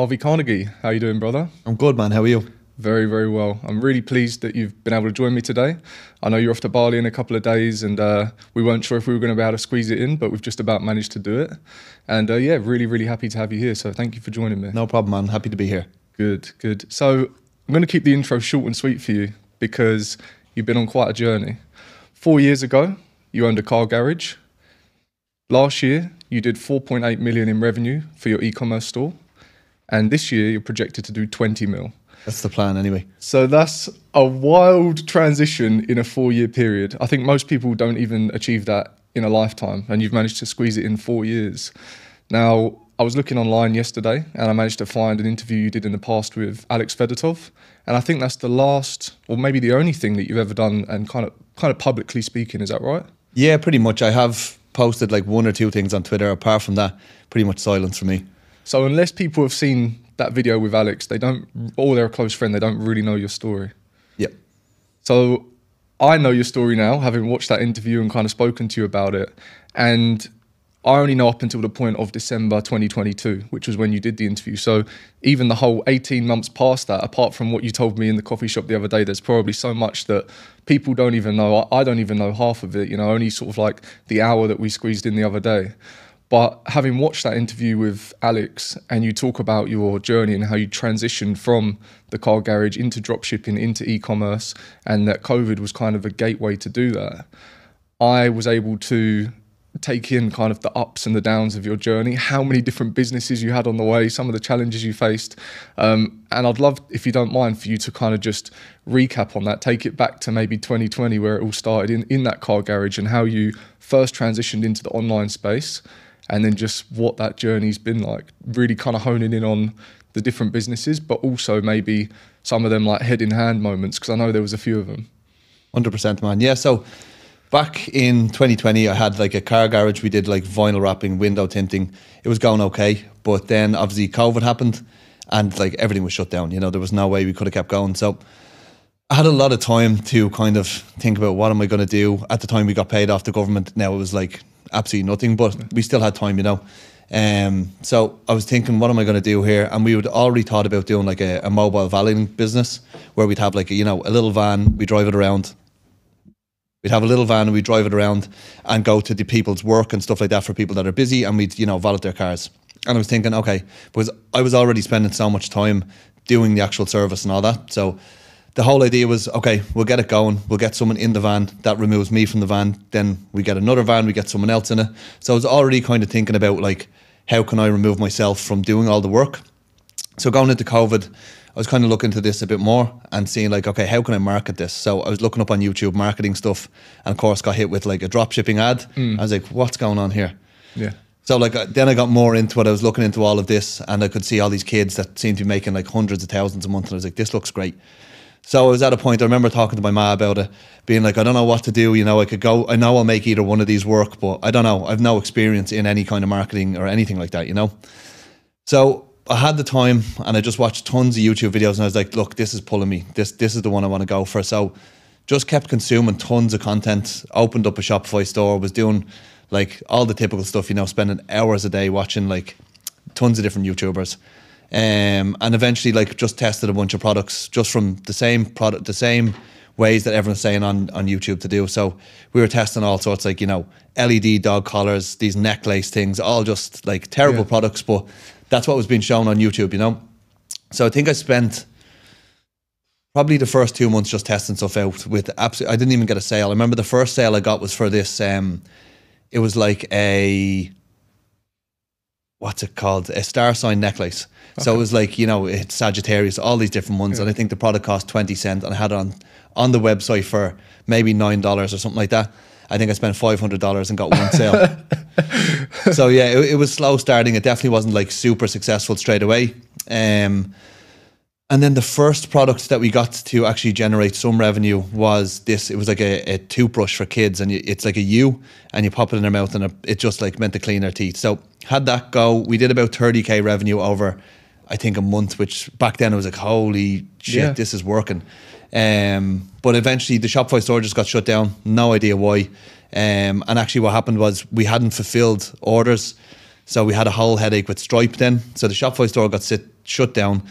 Harvey Carnegie, how you doing, brother? I'm good, man. How are you? Very, very well. I'm really pleased that you've been able to join me today. I know you're off to Bali in a couple of days, and uh, we weren't sure if we were going to be able to squeeze it in, but we've just about managed to do it. And uh, yeah, really, really happy to have you here. So thank you for joining me. No problem, man. Happy to be here. Good, good. So I'm going to keep the intro short and sweet for you because you've been on quite a journey. Four years ago, you owned a car garage. Last year, you did 4.8 million in revenue for your e-commerce store, and this year you're projected to do 20 mil. That's the plan, anyway. So that's a wild transition in a four-year period. I think most people don't even achieve that in a lifetime, and you've managed to squeeze it in four years. Now, I was looking online yesterday, and I managed to find an interview you did in the past with Alex Fedotov, and I think that's the last, or maybe the only thing that you've ever done, and kind of, kind of publicly speaking. Is that right? Yeah, pretty much. I have posted like one or two things on Twitter. Apart from that, pretty much silence for me. So unless people have seen that video with Alex, they don't, or they're a close friend, they don't really know your story. Yep. So I know your story now, having watched that interview and kind of spoken to you about it. And I only know up until the point of December 2022, which was when you did the interview. So even the whole 18 months past that, apart from what you told me in the coffee shop the other day, there's probably so much that people don't even know. I don't even know half of it, you know, only sort of like the hour that we squeezed in the other day. But having watched that interview with Alex and you talk about your journey and how you transitioned from the car garage into dropshipping, into e commerce, and that COVID was kind of a gateway to do that, I was able to take in kind of the ups and the downs of your journey, how many different businesses you had on the way, some of the challenges you faced. Um, and I'd love, if you don't mind, for you to kind of just recap on that, take it back to maybe 2020, where it all started in, in that car garage and how you first transitioned into the online space, and then just what that journey's been like, really kind of honing in on the different businesses, but also maybe some of them like head in hand moments, because I know there was a few of them. 100% man. Yeah, so back in 2020 i had like a car garage. We did like vinyl wrapping window tinting. It was going okay but then obviously covid happened and like everything was shut down you know? There was no way we could have kept going. So i had a lot of time to kind of think about what am i going to do? At the time we got paid off the government. Now it was like absolutely nothing but we still had time you know um, so I was thinking, what am I going to do here? And we would already thought about doing like a, a mobile valeting business where we'd have like a, you know a little van, we drive it around, We'd have a little van and we'd drive it around and go to the people's work and stuff like that for people that are busy and we'd, you know, valet their cars. And I was thinking, okay, because I was already spending so much time doing the actual service and all that. So the whole idea was, okay, we'll get it going. We'll get someone in the van that removes me from the van. Then we get another van, we get someone else in it. So I was already kind of thinking about like, how can I remove myself from doing all the work? So going into COVID, I was kind of looking into this a bit more and seeing like, okay, how can I market this? So I was looking up on YouTube marketing stuff, and of course got hit with like a drop shipping ad. Mm. I was like, what's going on here? Yeah. So like then I got more into it. I was looking into all of this, and I could see all these kids that seemed to be making like hundreds of thousands a month, and I was like, this looks great. So I was at a point. I remember talking to my ma about it, being like, I don't know what to do. You know, I could go. I know I'll make either one of these work, but I don't know. I've no experience in any kind of marketing or anything like that. You know. So I had the time and I just watched tons of YouTube videos and I was like, look, this is pulling me. This this is the one I want to go for. So just kept consuming tons of content, opened up a Shopify store, was doing like all the typical stuff, you know, spending hours a day watching like tons of different YouTubers. Um, and eventually like just tested a bunch of products just from the same product, the same ways that everyone's saying on, on YouTube to do. So we were testing all sorts like, you know, LED dog collars, these necklace things, all just like terrible yeah. products, but that's what was being shown on YouTube, you know. So I think I spent probably the first two months just testing stuff out with absolutely. I didn't even get a sale. I remember the first sale I got was for this. Um, it was like a what's it called? A star sign necklace. Okay. So it was like you know it's Sagittarius, all these different ones, yeah. and I think the product cost twenty cent, and I had it on on the website for maybe nine dollars or something like that. I think I spent five hundred dollars and got one sale. so yeah, it, it, was slow starting. It definitely wasn't like super successful straight away. Um, and then the first product that we got to actually generate some revenue was this. It was like a, a toothbrush for kids, and it's like a U, and you pop it in their mouth, and it just like meant to clean their teeth. So had that go. We did about thirty k revenue over, I think, a month. Which back then it was like, holy shit, yeah. this is working. Um, but eventually the Shopify store just got shut down. No idea why. Um, and actually, what happened was we hadn't fulfilled orders. So we had a whole headache with Stripe then. So the Shopify store got sit, shut down.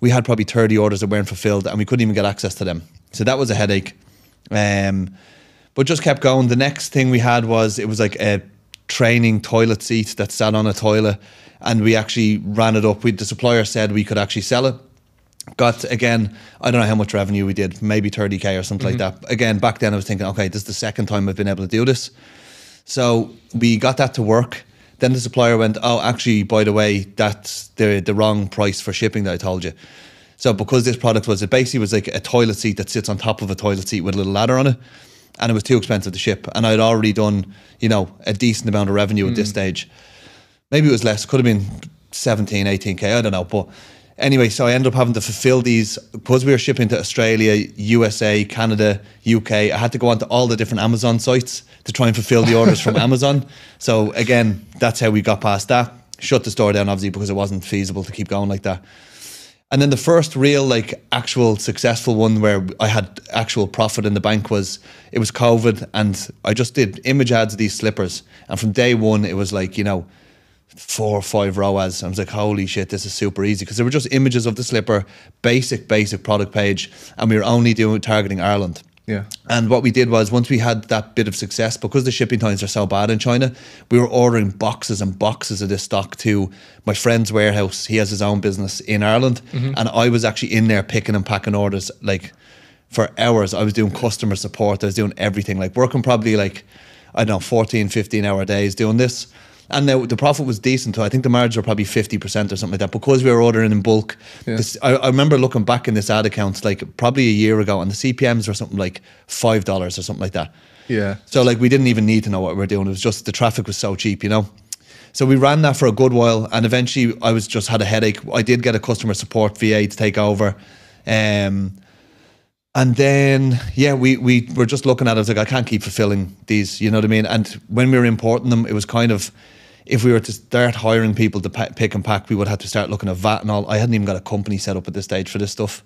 We had probably 30 orders that weren't fulfilled and we couldn't even get access to them. So that was a headache. Um, but just kept going. The next thing we had was it was like a training toilet seat that sat on a toilet and we actually ran it up. We, the supplier said we could actually sell it. Got again, I don't know how much revenue we did, maybe 30k or something mm-hmm. like that. Again, back then I was thinking, okay, this is the second time I've been able to do this. So we got that to work. Then the supplier went, oh, actually, by the way, that's the the wrong price for shipping that I told you. So because this product was, it basically was like a toilet seat that sits on top of a toilet seat with a little ladder on it, and it was too expensive to ship. And I'd already done, you know, a decent amount of revenue mm. at this mm. stage. Maybe it was less, could have been 17, 18k, I don't know. But anyway, so I ended up having to fulfill these because we were shipping to Australia, USA, Canada, UK. I had to go onto all the different Amazon sites to try and fulfill the orders from Amazon. So again, that's how we got past that. Shut the store down, obviously, because it wasn't feasible to keep going like that. And then the first real, like, actual successful one where I had actual profit in the bank was it was COVID, and I just did image ads of these slippers. And from day one, it was like, you know, four or five ROAS. I was like, holy shit, this is super easy because they were just images of the slipper, basic, basic product page, and we were only doing targeting Ireland. Yeah. And what we did was once we had that bit of success, because the shipping times are so bad in China, we were ordering boxes and boxes of this stock to my friend's warehouse. He has his own business in Ireland. Mm-hmm. And I was actually in there picking and packing orders like for hours. I was doing customer support. I was doing everything, like working probably like, I don't know, 14, 15 hour days doing this and the, the profit was decent. So I think the margins were probably fifty percent or something like that because we were ordering in bulk. Yeah. I, I, remember looking back in this ad account like probably a year ago, and the CPMS were something like five dollars or something like that. Yeah. So like we didn't even need to know what we were doing. It was just the traffic was so cheap, you know. So we ran that for a good while, and eventually I was just had a headache. I did get a customer support VA to take over. Um, and then, yeah, we, we were just looking at it. I was like, I can't keep fulfilling these, you know what I mean? And when we were importing them, it was kind of, if we were to start hiring people to pick and pack, we would have to start looking at VAT and all. I hadn't even got a company set up at this stage for this stuff.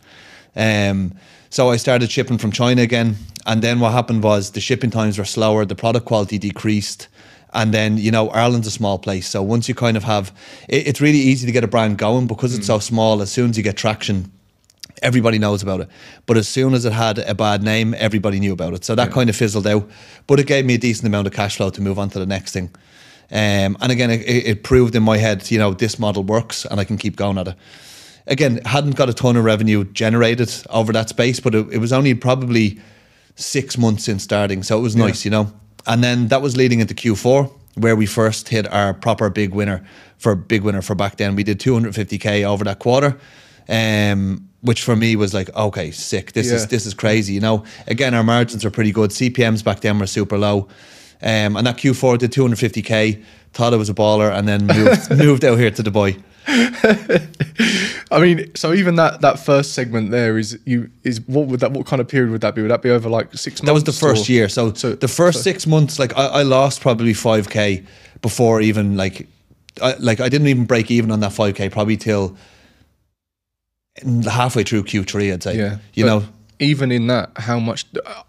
Um, so I started shipping from China again. And then what happened was the shipping times were slower, the product quality decreased. And then, you know, Ireland's a small place. So once you kind of have, it, it's really easy to get a brand going because it's mm. so small. As soon as you get traction, everybody knows about it. But as soon as it had a bad name, everybody knew about it. So that yeah. kind of fizzled out. But it gave me a decent amount of cash flow to move on to the next thing. Um, and again, it, it, proved in my head, you know, this model works and I can keep going at it. Again, hadn't got a ton of revenue generated over that space, but it, it was only probably six months in starting. So it was nice, yeah. you know. And then that was leading into Q4, where we first hit our proper big winner for big winner for back then. We did 250k over that quarter. Um, which for me was like, okay, sick. This yeah. is this is crazy. You know, again, our margins are pretty good. CPMS back then were super low. Um, and that Q4 did 250k, thought it was a baller, and then moved, moved out here to Dubai. I mean, so even that that first segment there is you is what would that what kind of period would that be? Would that be over like six months? That was the first or? year. So, so the first so. six months, like I, I lost probably five k before even like I, like I didn't even break even on that five k probably till halfway through Q three. I'd say. Yeah, you know. Even in that, how much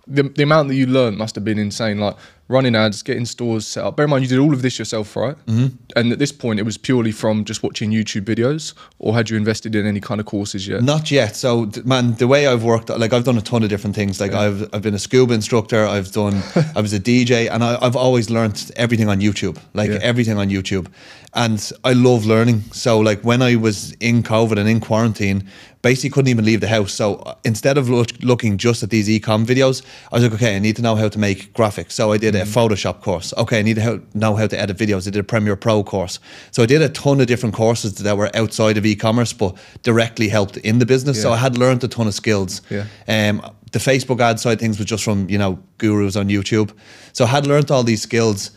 the, the amount that you learned must have been insane. Like running ads, getting stores set up. Bear in mind, you did all of this yourself, right? Mm-hmm. And at this point, it was purely from just watching YouTube videos, or had you invested in any kind of courses yet? Not yet. So, man, the way I've worked, like I've done a ton of different things. Like yeah. I've I've been a scuba instructor. I've done. I was a DJ, and I, have always learned everything on YouTube. Like yeah. everything on YouTube, and I love learning. So, like when I was in COVID and in quarantine, basically couldn't even leave the house. So instead of look, looking just at these ecom videos, I was like, okay, I need to know how to make graphics. So I did a mm-hmm. Photoshop course. Okay, I need to know how to edit videos. I did a Premiere Pro course. So I did a ton of different courses that were outside of e-commerce, but directly helped in the business. Yeah. So I had learned a ton of skills. Yeah. Um, the Facebook ad side things was just from you know gurus on YouTube. So I had learned all these skills.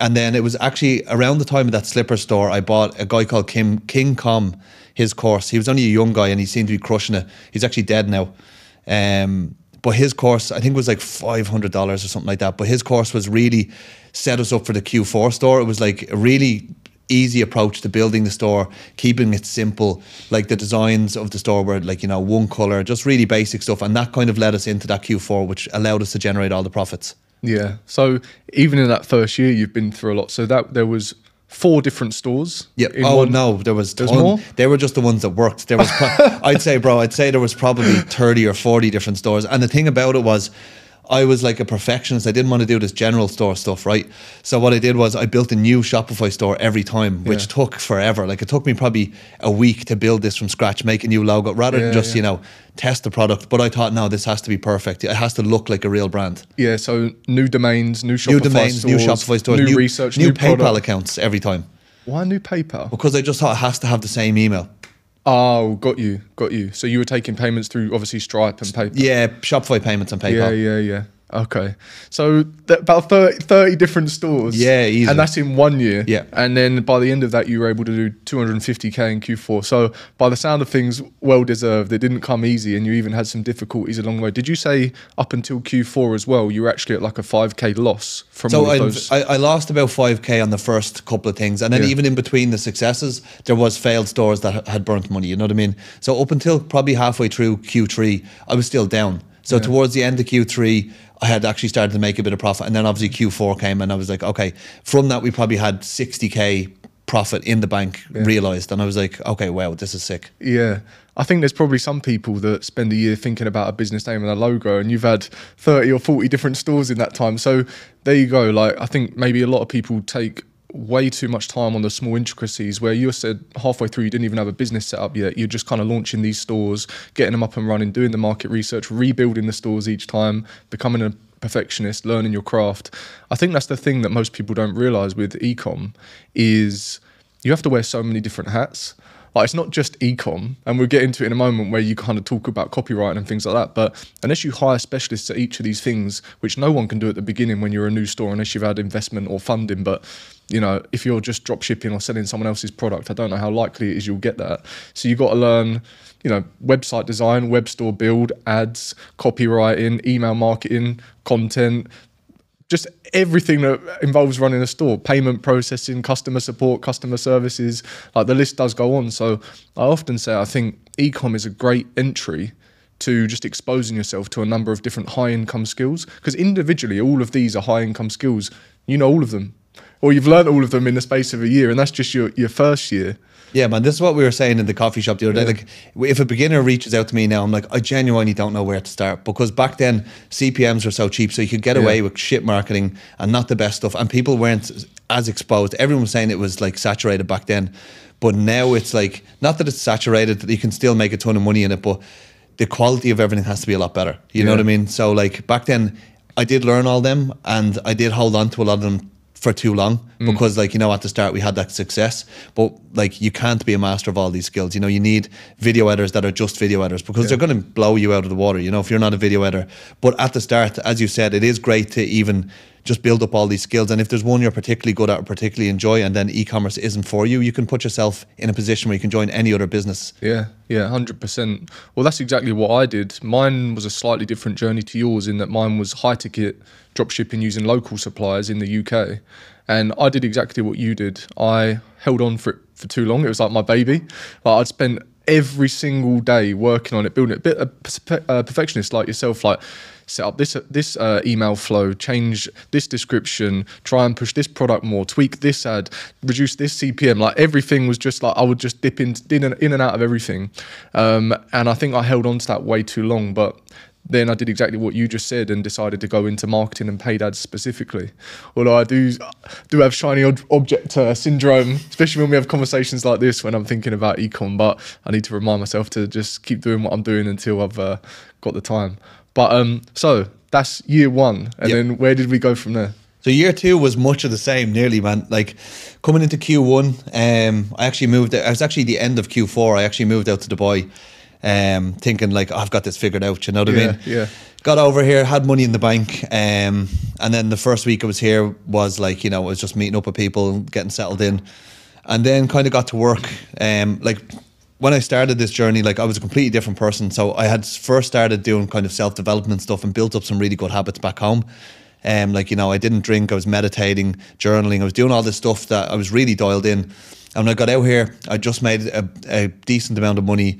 And then it was actually around the time of that slipper store, I bought a guy called Kim King Com his course. He was only a young guy and he seemed to be crushing it. He's actually dead now. Um, but his course, I think, was like five hundred dollars or something like that. But his course was really set us up for the Q4 store. It was like a really easy approach to building the store, keeping it simple. Like the designs of the store were like you know one color, just really basic stuff, and that kind of led us into that Q4, which allowed us to generate all the profits. Yeah. So even in that first year, you've been through a lot. So that there was four different stores. Yeah. Oh one- no, there was There's ton- more? They were just the ones that worked. There was, pro- I'd say, bro, I'd say there was probably thirty or forty different stores. And the thing about it was, I was like a perfectionist. I didn't want to do this general store stuff, right? So what I did was I built a new Shopify store every time, which Yeah. took forever. Like it took me probably a week to build this from scratch, make a new logo, rather Yeah, than just yeah. you know test the product. But I thought, no, this has to be perfect. It has to look like a real brand. Yeah, so new domains, new Shopify new domains, stores, new Shopify stores, new, new research, new, new, PayPal accounts every time Why new PayPal? because I just thought it has to have the same email. Oh, got you, got you. So you were taking payments through obviously Stripe and PayPal. Yeah, Shopify payments and PayPal. Yeah, yeah, yeah. Okay. So th- about 30, 30 different stores. Yeah, easy. And that's in one year. Yeah. And then by the end of that, you were able to do 250K in Q4. So by the sound of things, well deserved. It didn't come easy and you even had some difficulties along the way. Did you say up until Q4 as well, you were actually at like a 5K loss from So all those? I, I lost about 5k on the first couple of things. And then Yeah. even in between the successes, there was failed stores that had burnt money. You know what I mean? So up until probably halfway through Q3, I was still down. So towards the end of Q3, I had actually started to make a bit of profit. And then obviously Q4 came and I was like, okay, from that, we probably had 60k profit in the bank realized. And I was like, okay, wow, this is sick. Yeah. I think there's probably some people that spend a year thinking about a business name and a logo, and you've had 30 or 40 different stores in that time. So there you go. Like, I think maybe a lot of people take way too much time on the small intricacies where you said halfway through you didn't even have a business set up yet. You're just kind of launching these stores, getting them up and running, doing the market research, rebuilding the stores each time, becoming a perfectionist, learning your craft. I think that's the thing that most people don't realize with ecom is you have to wear so many different hats. Like it's not just ecom, and we'll get into it in a moment where you kind of talk about copyright and things like that. But unless you hire specialists at each of these things, which no one can do at the beginning when you're a new store, unless you've had investment or funding. But you know, if you're just drop shipping or selling someone else's product, I don't know how likely it is you'll get that. So you've got to learn, you know, website design, web store build, ads, copywriting, email marketing, content, just everything that involves running a store payment processing customer support customer services like the list does go on. So i often say i think ecom is a great entry to just exposing yourself to a number of different high income skills because individually all of these are high income skills. You know all of them or you've learned all of them in the space of a year and that's just your, your first year Yeah, man, this is what we were saying in the coffee shop the other day. Like, if a beginner reaches out to me now, I'm like, I genuinely don't know where to start because back then CPMS were so cheap, so you could get away with shit marketing and not the best stuff, and people weren't as exposed. Everyone was saying it was like saturated back then, but now it's like not that it's saturated that you can still make a ton of money in it, but the quality of everything has to be a lot better. You know what I mean? So like back then, I did learn all them, and I did hold on to a lot of them for too long Mm. because like you know at the start we had that success. But like you can't be a master of all these skills. You know you need video editors that are just video editors because they're going to blow you out of the water you know if you're not a video editor. But at the start as you said it is great to even just build up all these skills and if there's one you're particularly good at or particularly enjoy and then e-commerce isn't for you you can put yourself in a position where you can join any other business Yeah, yeah, hundred percent. Well, that's exactly what I did. Mine was a slightly different journey to yours in that mine was high ticket drop shipping using local suppliers in the UK, and I did exactly what you did. I held on for it for too long. It was like my baby. Like I'd spent every single day working on it, building it. A bit a uh, perfectionist like yourself, like set up this this uh, email flow, change this description, try and push this product more, tweak this ad, reduce this CPM. Like everything was just like I would just dip in in and, in and out of everything, um, and I think I held on to that way too long, but. Then I did exactly what you just said and decided to go into marketing and paid ads specifically. Although I do do have shiny ob- object uh, syndrome, especially when we have conversations like this when I'm thinking about ecom. But I need to remind myself to just keep doing what I'm doing until I've uh, got the time. But um, so that's year one, and Yep. then where did we go from there? So year two was much of the same, nearly, man. Like coming into Q1, um, I actually moved. I was actually the end of Q4. I actually moved out to Dubai, um, thinking like I've got this figured out. You know what I mean? yeah. Got over here, had money in the bank, um, and then the first week I was here was like you know I was just meeting up with people, getting settled in, and then kind of got to work. Um, like when I started this journey, like I was a completely different person. So I had first started doing kind of self development stuff and built up some really good habits back home. Um, like you know, I didn't drink. I was meditating, journaling. I was doing all this stuff that I was really dialed in. And when I got out here, I just made a, a decent amount of money.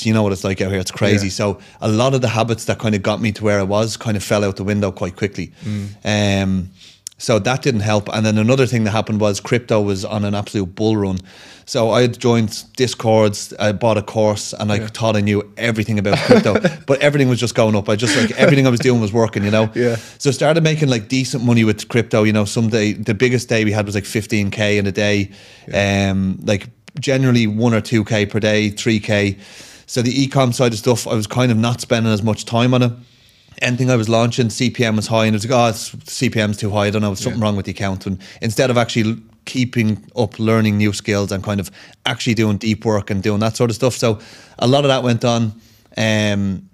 You know what it's like out here. It's crazy. Yeah. So a lot of the habits that kind of got me to where I was kind of fell out the window quite quickly. Um, So that didn't help. And then another thing that happened was crypto was on an absolute bull run. So I had joined Discords, I bought a course, and I Yeah. thought I knew everything about crypto, but everything was just going up. I just like everything I was doing was working, you know. Yeah. So I started making like decent money with crypto. You know, some day the biggest day we had was like 15k in a day, um, like generally one or two k per day, three k. So the ecom side of stuff, I was kind of not spending as much time on it. Anything I was launching, CPM was high, and it was like, oh, it's, CPM's too high. I don't know, something Yeah. wrong with the account. And instead of actually keeping up learning new skills and kind of actually doing deep work and doing that sort of stuff, so a lot of that went on. Um,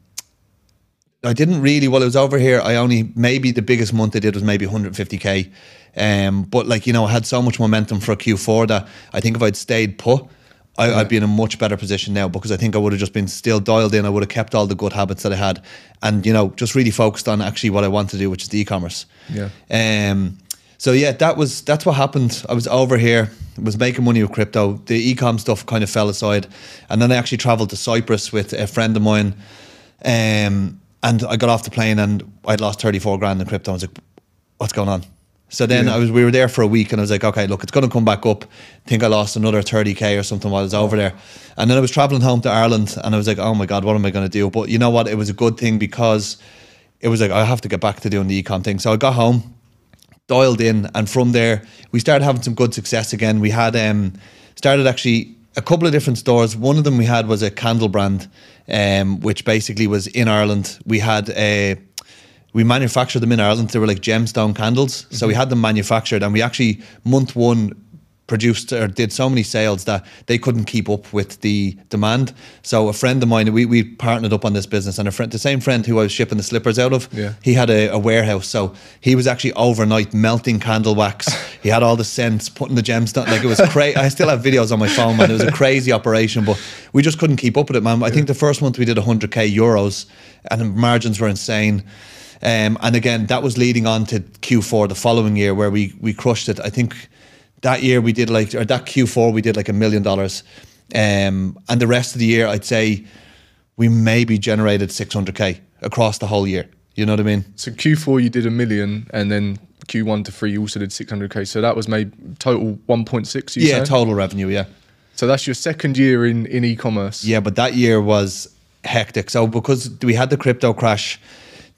I didn't really while I was over here. I only maybe the biggest month I did was maybe 150k. Um, but like you know, I had so much momentum for a Q4 that I think if I'd stayed put, I, I'd be in a much better position now because I think I would have just been still dialed in. I would have kept all the good habits that I had, and you know, just really focused on actually what I want to do, which is the e-commerce. Yeah. Um. So yeah, that was that's what happened. I was over here, was making money with crypto. The ecom stuff kind of fell aside, and then I actually travelled to Cyprus with a friend of mine. Um, and I got off the plane and I'd lost 34 grand in crypto. I was like, what's going on? So then Yeah. I was we were there for a week and I was like, okay, look, it's going to come back up. I think I lost another 30k or something while I was over there. And then I was traveling home to Ireland and I was like, oh my god, what am I going to do? But you know what? It was a good thing because it was like I have to get back to doing the ecom thing. So I got home, dialed in, and from there we started having some good success again. We had um started actually a couple of different stores. One of them we had was a candle brand, um, which basically was in Ireland. We had a we manufactured them in Ireland. They were like gemstone candles. So we had them manufactured and we actually month one produced or did so many sales that they couldn't keep up with the demand. So a friend of mine, we, we partnered up on this business and a friend, the same friend who I was shipping the slippers out of, Yeah. he had a, a warehouse. So he was actually overnight melting candle wax. he had all the scents, putting the gemstone, like it was crazy. I still have videos on my phone, man. It was a crazy operation, but we just couldn't keep up with it, man. I think the first month we did 100k euros and the margins were insane. Um, and again, that was leading on to Q4 the following year where we we crushed it. I think that year we did like, or that Q4 we did like a million dollars. Um, and the rest of the year, I'd say we maybe generated 600k across the whole year. You know what I mean? So Q4 you did a million, and then Q1 to three you also did 600k. So that was made total 1.6. You yeah, saying? total revenue. Yeah. So that's your second year in in e-commerce. Yeah, but that year was hectic. So because we had the crypto crash,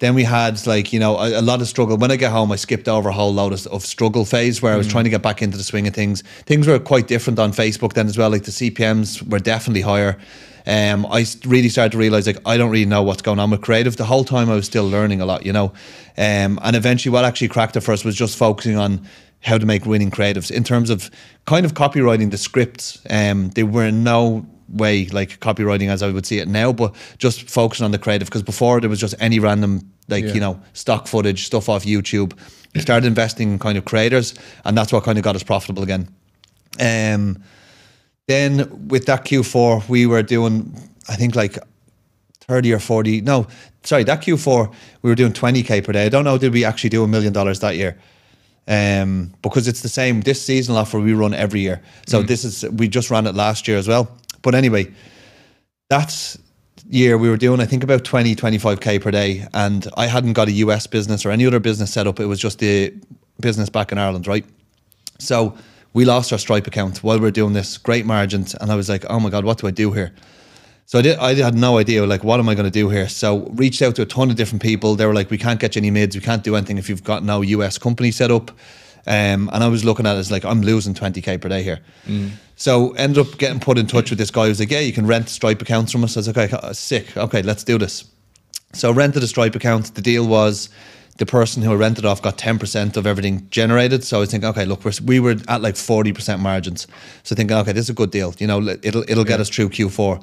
then we had like you know a, a lot of struggle. When I get home, I skipped over a whole load of, of struggle phase where I was trying to get back into the swing of things. Things were quite different on Facebook then as well. Like the CPMS were definitely higher. Um, I really started to realize like I don't really know what's going on with creative. The whole time I was still learning a lot, you know. Um, and eventually, what actually cracked it for us was just focusing on how to make winning creatives in terms of kind of copywriting the scripts. Um, they were in no way like copywriting as I would see it now, but just focusing on the creative because before there was just any random like Yeah. you know stock footage stuff off YouTube. We started investing in kind of creators, and that's what kind of got us profitable again. Um, then with that Q4, we were doing I think like 30 or 40 no sorry that q4 we were doing 20k per day i don't know did we actually do a million dollars that year um because it's the same this seasonal offer we run every year so this is we just ran it last year as well but anyway that year we were doing i think about 20 25k per day and i hadn't got a us business or any other business set up it was just the business back in ireland right so we lost our Stripe account while we were doing this, great margins, and I was like, "Oh my god, what do I do here?" So I did. I had no idea, like, what am I going to do here? So reached out to a ton of different people. They were like, "We can't get you any mids. We can't do anything if you've got no US company set up." Um, and I was looking at it as like, I'm losing 20k per day here. So ended up getting put in touch with this guy who was like, "Yeah, you can rent Stripe accounts from us." I was like, "Okay, sick. Okay, let's do this." So I rented a Stripe account. The deal was the person who I rented off got 10% of everything generated. So I was thinking, okay, look, we're, we were at like 40% margins. So thinking, okay, this is a good deal. You know, it'll, it'll get us through Q4.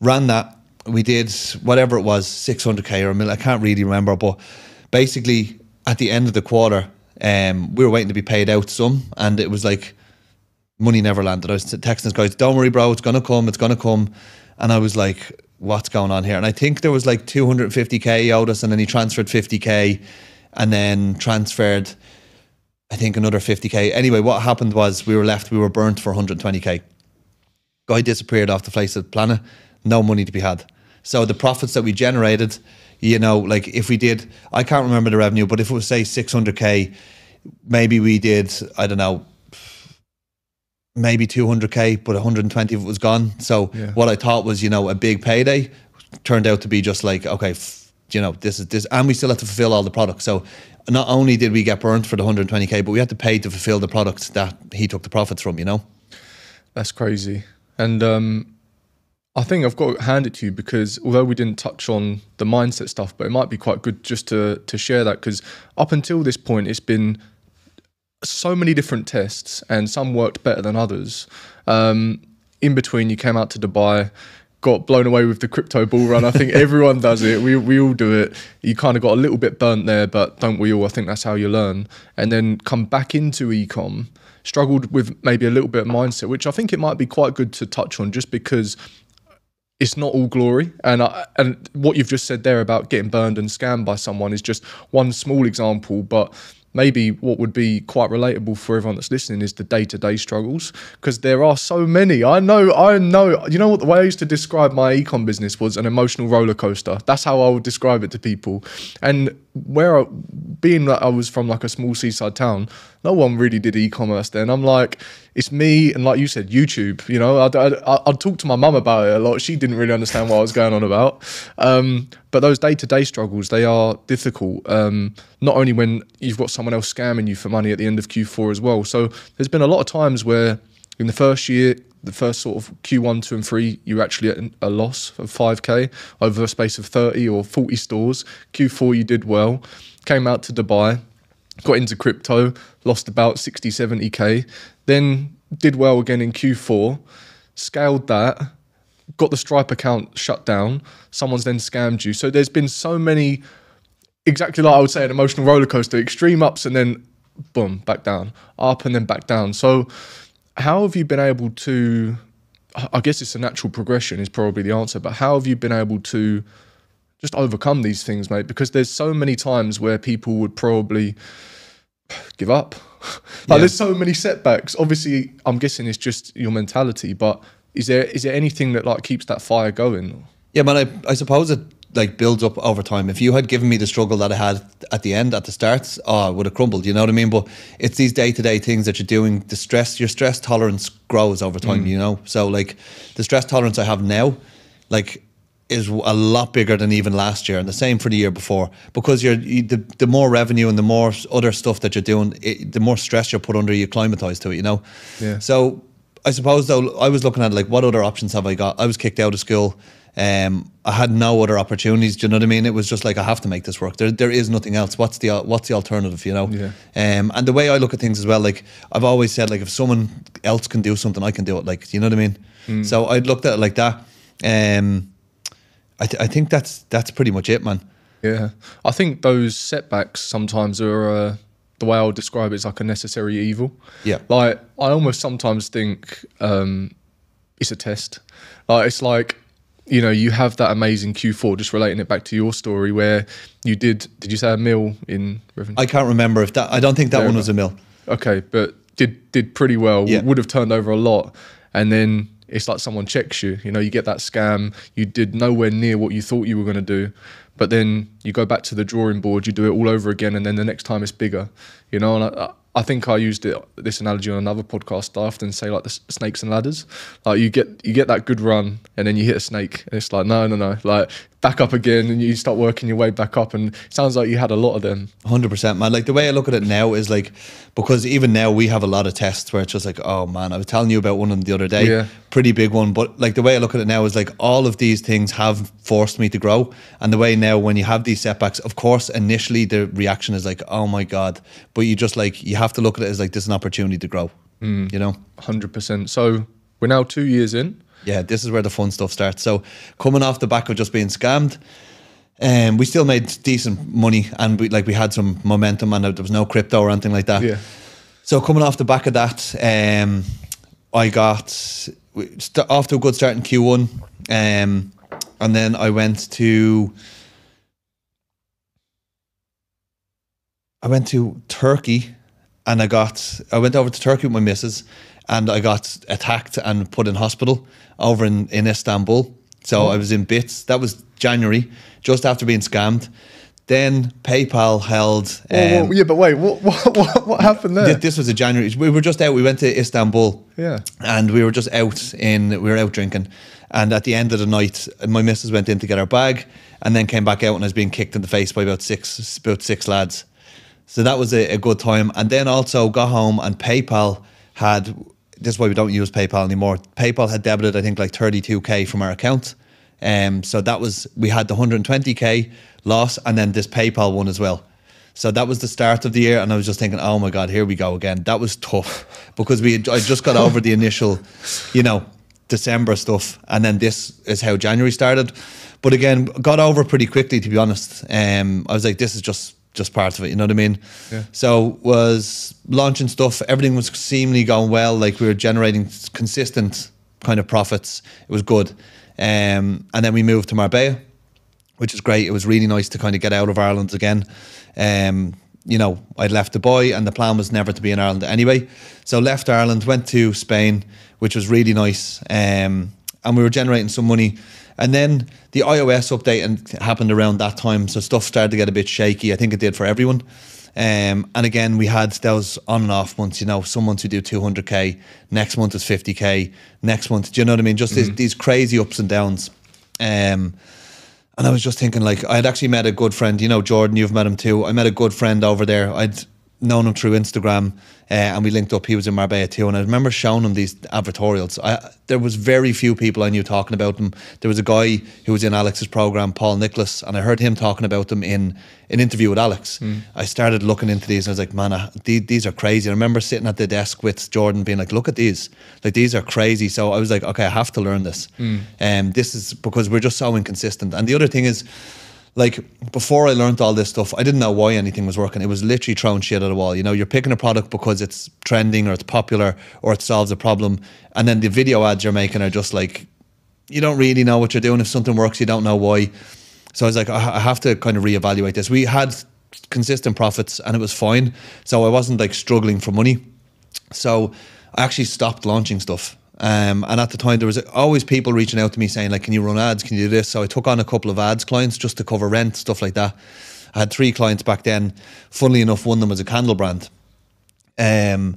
Ran that. We did whatever it was, 600K or a million. I can't really remember. But basically, at the end of the quarter, um, we were waiting to be paid out some. And it was like, money never landed. I was texting this guy, don't worry, bro, it's gonna come, it's gonna come. And I was like, what's going on here? And I think there was like 250k he owed us, and then he transferred 50k, and then transferred, I think another 50k. Anyway, what happened was we were left, we were burnt for 120k. Guy disappeared off the face of the planet, no money to be had. So the profits that we generated, you know, like if we did, I can't remember the revenue, but if it was say 600k, maybe we did, I don't know, maybe 200k, but 120 of it was gone. So Yeah. what I thought was, you know, a big payday turned out to be just like, okay, f- you know, this is this, and we still had to fulfill all the products. So not only did we get burnt for the 120k, but we had to pay to fulfill the products that he took the profits from, you know? That's crazy. And um, I think I've got to hand it to you because although we didn't touch on the mindset stuff, but it might be quite good just to to share that because up until this point, it's been so many different tests and some worked better than others. Um, in between, you came out to Dubai. Got blown away with the crypto bull run. I think everyone does it. We we all do it. You kind of got a little bit burnt there, but don't we all? I think that's how you learn. And then come back into ecom, struggled with maybe a little bit of mindset, which I think it might be quite good to touch on, just because it's not all glory. And I, and what you've just said there about getting burned and scammed by someone is just one small example, but maybe what would be quite relatable for everyone that's listening is the day-to-day struggles because there are so many. I know, I know. You know what the way I used to describe my ecom business was an emotional roller coaster. That's how I would describe it to people. And where I, being that I was from like a small seaside town, no one really did e-commerce then. I'm like, it's me and like you said, YouTube. You know, I'd, I'd, I'd talk to my mum about it a lot. She didn't really understand what I was going on about. Um, but those day-to-day struggles, they are difficult. Um, not only when you've got someone else scamming you for money at the end of Q4 as well. So there's been a lot of times where in the first year, the first sort of Q1, 2 and 3, you're actually at a loss of 5k over a space of 30 or 40 stores. Q4, you did well. Came out to Dubai, got into crypto, lost about 60, 70k, then did well again in Q4, scaled that, got the Stripe account shut down. Someone's then scammed you. So there's been so many, exactly like I would say, an emotional roller coaster, extreme ups and then boom, back down, up and then back down. So how have you been able to? I guess it's a natural progression, is probably the answer. But how have you been able to just overcome these things, mate? Because there's so many times where people would probably give up. like Yeah. there's so many setbacks. Obviously, I'm guessing it's just your mentality. But is there is there anything that like keeps that fire going? Yeah, man, I, I suppose it like builds up over time. If you had given me the struggle that I had at the end, at the start, oh, I would have crumbled. You know what I mean? But it's these day to day things that you're doing. The stress, your stress tolerance grows over time. Mm. You know, so like the stress tolerance I have now, like. Is a lot bigger than even last year, and the same for the year before. Because you're you, the the more revenue and the more other stuff that you're doing, it, the more stress you're put under. You acclimatise to it, you know. Yeah. So I suppose though I was looking at like what other options have I got? I was kicked out of school. Um, I had no other opportunities. Do you know what I mean? It was just like I have to make this work. There, there is nothing else. What's the what's the alternative? You know. Yeah. Um, and the way I look at things as well, like I've always said, like if someone else can do something, I can do it. Like you know what I mean? So I looked at it like that. Um, I, th- I think that's that's pretty much it, man. Yeah, I think those setbacks sometimes are uh, the way I would describe it is like a necessary evil. Yeah. like I almost sometimes think um, it's a test. Like it's like you know you have that amazing Q4. Just relating it back to your story where you did. Did you say a mill in revenue? I can't remember if that. I don't think that one was a mill. Okay, but did did pretty well. Yeah. Would have turned over a lot, and then it's like someone checks you. You know, you get that scam. You did nowhere near what you thought you were going to do, but then you go back to the drawing board. You do it all over again, and then the next time it's bigger. You know, and I, I think I used it this analogy on another podcast. I often say like the snakes and ladders. Like you get you get that good run, and then you hit a snake, and it's like no, no, no. Like back up again, and you start working your way back up. And it sounds like you had a lot of them. Hundred percent, man. Like the way I look at it now is like because even now we have a lot of tests where it's just like, oh man, I was telling you about one of them the other day, Yeah. pretty big one. But like the way I look at it now is like all of these things have forced me to grow. And the way now when you have these setbacks, of course, initially the reaction is like, oh my god, but you just like you have to look at it as like this is an opportunity to grow. You know. Hundred percent. So we're now two years in. Yeah, this is where the fun stuff starts. So coming off the back of just being scammed, um, we still made decent money and we like we had some momentum and there was no crypto or anything like that. Yeah. So coming off the back of that, um, I got st- off to a good start in Q1, um, and then I went to I went to Turkey, and I got I went over to Turkey with my missus, and I got attacked and put in hospital over in in Istanbul. So I was in bits. That was January, just after being scammed. Then PayPal held. Um, yeah, but wait, what, what, what, what happened there? thi- This was a January. We were just out. We went to Istanbul. Yeah. And we were just out in. We were out drinking, and at the end of the night, my missus went in to get her bag, and then came back out and I was being kicked in the face by about six about six lads. So that was a, a good time. And then also got home and PayPal had. This is why we don't use PayPal anymore. PayPal had debited, I think, like 32k from our account. Um, so that was we had the 120k loss, and then this PayPal one as well. So that was the start of the year, and I was just thinking, oh my god, here we go again. That was tough because we had, I just got over the initial, you know, December stuff, and then this is how January started. But again, got over pretty quickly, to be honest. Um, I was like, this is just just part of it. You know what I mean? Yeah. So was launching stuff. Everything was seemingly going well. Like we were generating consistent kind of profits. It was good. Um, and then we moved to Marbella, which is great. It was really nice to kind of get out of Ireland again. Um, you know, I'd left the boy, and the plan was never to be in Ireland anyway. So left Ireland, went to Spain, which was really nice. Um, and we were generating some money. And then the iOS update and happened around that time. So stuff started to get a bit shaky. I think it did for everyone. Um, and again, we had those on and off months. You know, some months we do 200k, next month is 50k, next month, do you know what I mean? Just these, these crazy ups and downs. Um, and I was just thinking, like, I'd actually met a good friend. You know, Jordan, you've met him too. I met a good friend over there. I'd known him through Instagram, uh, and we linked up. He was in Marbella too, and I remember showing him these advertorials. I, there was very few people I knew talking about them. There was a guy who was in Alex's program, Paul Nicholas, and I heard him talking about them in an interview with Alex. I started looking into these, and I was like, man, I, these, these are crazy. I remember sitting at the desk with Jordan, being like, look at these, like these are crazy. So I was like, okay, I have to learn this. Um, this is because we're just so inconsistent. And the other thing is like before I learned all this stuff, I didn't know why anything was working. It was literally throwing shit at a wall. You know, you're picking a product because it's trending or it's popular or it solves a problem, and then the video ads you're making are just like you don't really know what you're doing. If something works, you don't know why. So I was like, I I have to kind of reevaluate this. We had consistent profits and it was fine, so I wasn't like struggling for money. So I actually stopped launching stuff. Um, and at the time, there was always people reaching out to me saying, like, can you run ads? Can you do this? So I took on a couple of ads clients just to cover rent, stuff like that. I had three clients back then. Funnily enough, one of them was a candle brand. Um,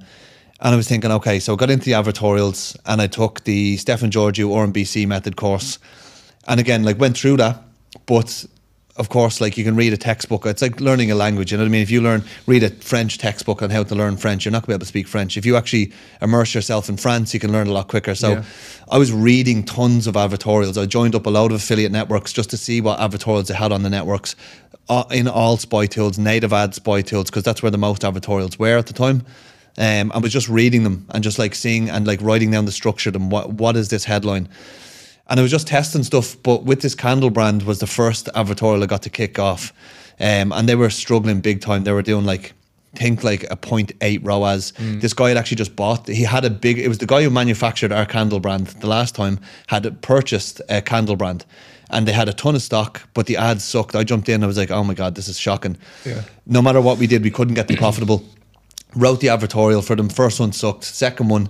and I was thinking, okay, so I got into the advertorials and I took the Stefan Georgiou RMBC method course. And again, like went through that, but of course, like you can read a textbook. It's like learning a language. You know what I mean? If you learn, read a French textbook on how to learn French, you're not going to be able to speak French. If you actually immerse yourself in France, you can learn a lot quicker. So Yeah. I was reading tons of advertorials. I joined up a load of affiliate networks just to see what advertorials they had on the networks uh, in all spy tools, native ad spy tools, because that's where the most advertorials were at the time. Um, I was just reading them and just like seeing and like writing down the structure of them. What what is this headline? And I was just testing stuff, but with this candle brand was the first advertorial I got to kick off. Um, and they were struggling big time. They were doing like think like a 0.8 ROAS. This guy had actually just bought he had a big it was the guy who manufactured our candle brand the last time had purchased a candle brand and they had a ton of stock, but the ads sucked. I jumped in, I was like, oh my god, this is shocking. Yeah. No matter what we did, we couldn't get them profitable. Wrote the advertorial for them. First one sucked. Second one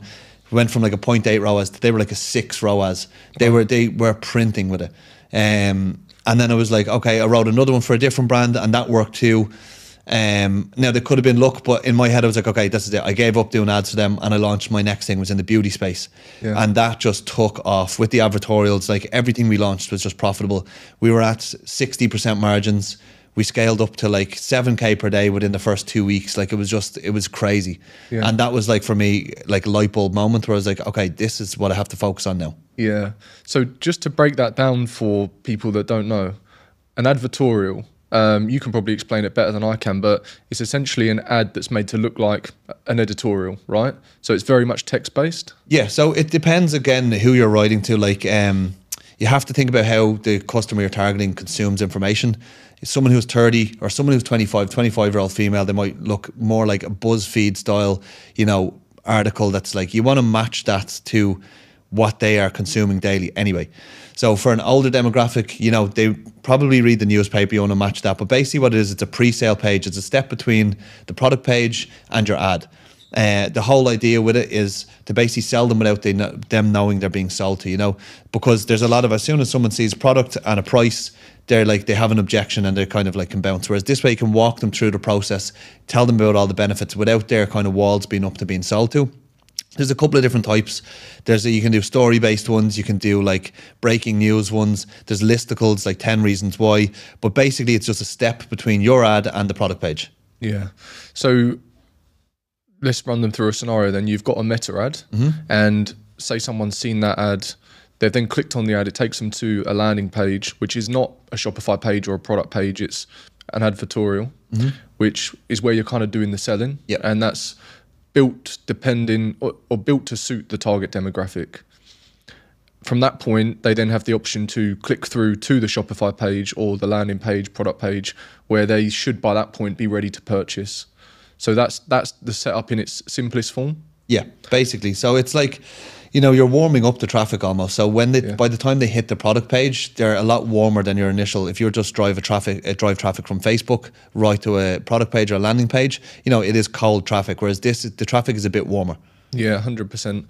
went from like a 0.8 ROAS. They were like a six ROAS. They were they were printing with it. Um, and then I was like, okay, I wrote another one for a different brand, and that worked too. Um, now there could have been luck, but in my head I was like, okay, this is it. I gave up doing ads for them, and I launched my next thing was in the beauty space, Yeah. and that just took off with the advertorials. Like everything we launched was just profitable. We were at sixty percent margins. We scaled up to like seven k per day within the first two weeks. Like it was just, it was crazy, Yeah. and that was like for me like light bulb moment where I was like, okay, this is what I have to focus on now. Yeah. So just to break that down for people that don't know, an advertorial, um, you can probably explain it better than I can, but it's essentially an ad that's made to look like an editorial, right? So it's very much text based. Yeah, so it depends again who you're writing to. Like, um, you have to think about how the customer you're targeting consumes information. If Someone who's 30 or someone who's 25, 25 year old female, they might look more like a BuzzFeed style, you know, article that's like, you want to match that to what they are consuming daily anyway. So for an older demographic, you know, they probably read the newspaper, you want to match that. But basically what it is, it's a pre-sale page. It's a step between the product page and your ad. Uh, the whole idea with it is to basically sell them without they them knowing they're being sold to, you know, because there's a lot of as soon as someone sees product and a price, they're like they have an objection and they're kind of like can bounce. Whereas this way, you can walk them through the process, tell them about all the benefits without their kind of walls being up to being sold to. There's a couple of different types. There's a, you can do story based ones. You can do like breaking news ones. There's listicles like ten reasons why. But basically, it's just a step between your ad and the product page. Yeah. So let's run them through a scenario. Then you've got a meta ad, mm-hmm. and say someone's seen that ad, they've then clicked on the ad. It takes them to a landing page, which is not a Shopify page or a product page. It's an advertorial, mm-hmm. which is where you're kind of doing the selling. Yep. And that's built depending or, or built to suit the target demographic. From that point, they then have the option to click through to the Shopify page or the landing page, product page, where they should by that point be ready to purchase. So that's that's the setup in its simplest form. Yeah, basically. So it's like, you know, you're warming up the traffic almost. So when they, Yeah. by the time they hit the product page, they're a lot warmer than your initial. If you're just drive a traffic, uh, drive traffic from Facebook right to a product page or a landing page, you know, it is cold traffic. Whereas this, the traffic is a bit warmer. Yeah, hundred percent.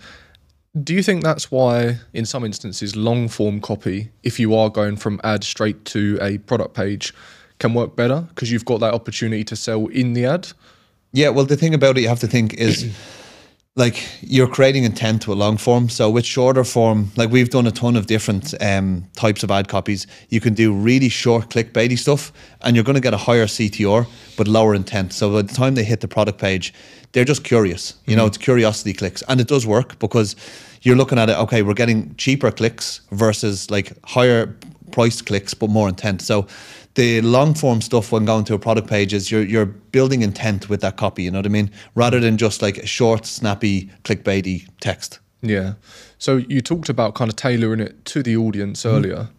Do you think that's why, in some instances, long form copy, if you are going from ad straight to a product page, can work better because you've got that opportunity to sell in the ad? Yeah, well, the thing about it you have to think is like you're creating intent to a long form. So with shorter form, like we've done a ton of different um, types of ad copies. You can do really short clickbaity stuff, and you're going to get a higher CTR but lower intent. So by the time they hit the product page, they're just curious. You know, it's curiosity clicks, and it does work because you're looking at it. Okay, we're getting cheaper clicks versus like higher priced clicks but more intent. So the long form stuff when going to a product page is you're you're building intent with that copy, you know what I mean? Rather than just like a short, snappy, clickbaity text. Yeah. So you talked about kind of tailoring it to the audience mm-hmm. earlier,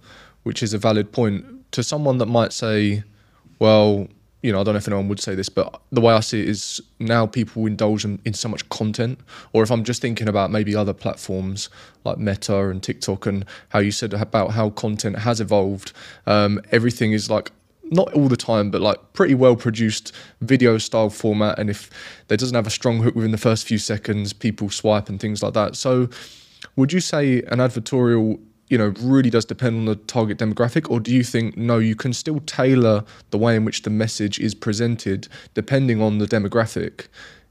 which is a valid point. To someone that might say, well, you know, I don't know if anyone would say this, but the way I see it is now people indulge in, in so much content. Or if I'm just thinking about maybe other platforms like Meta and TikTok and how you said about how content has evolved, um, everything is like not all the time, but like pretty well produced video style format. And if there doesn't have a strong hook within the first few seconds, people swipe and things like that. So, would you say an advertorial, you know, really does depend on the target demographic, or do you think no, you can still tailor the way in which the message is presented depending on the demographic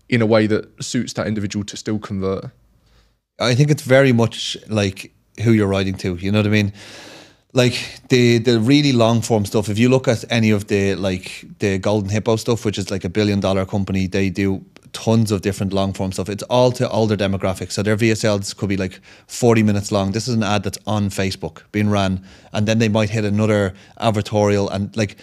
in a way that suits that individual to still convert? I think it's very much like who you're writing to. You know what I mean? Like the the really long form stuff. If you look at any of the like the Golden Hippo stuff, which is like a billion dollar company, they do tons of different long form stuff. It's all to older demographics. So their VSLs could be like 40 minutes long. This is an ad that's on Facebook being ran, and then they might hit another advertorial and like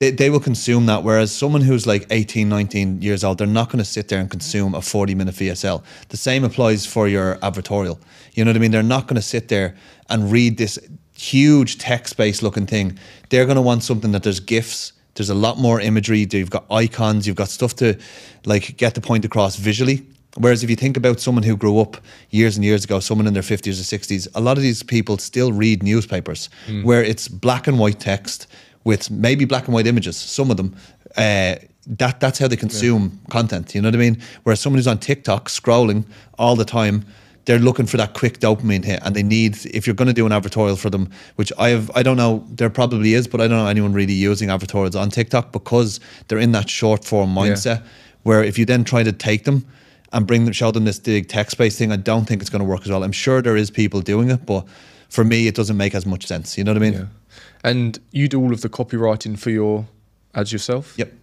they, they will consume that. Whereas someone who's like 18, 19 years old, they're not going to sit there and consume a 40 minute VSL. The same applies for your advertorial. You know what I mean? They're not going to sit there and read this huge text based looking thing. They're going to want something that there's GIFs, there's a lot more imagery, you've got icons, you've got stuff to like get the point across visually. Whereas if you think about someone who grew up years and years ago, someone in their 50s or 60s, a lot of these people still read newspapers where it's black and white text with maybe black and white images, some of them. Uh, that that's how they consume content. You know what I mean? Whereas someone who's on TikTok scrolling all the time, they're looking for that quick dopamine hit, and they need. If you're going to do an advertorial for them, which I have, I don't know, there probably is, but I don't know anyone really using advertorials on TikTok because they're in that short form mindset. Where if you then try to take them and bring them, show them this big text based thing, I don't think it's going to work as well. I'm sure there is people doing it, but for me, it doesn't make as much sense. You know what I mean? Yeah. And you do all of the copywriting for your ads yourself? Yep.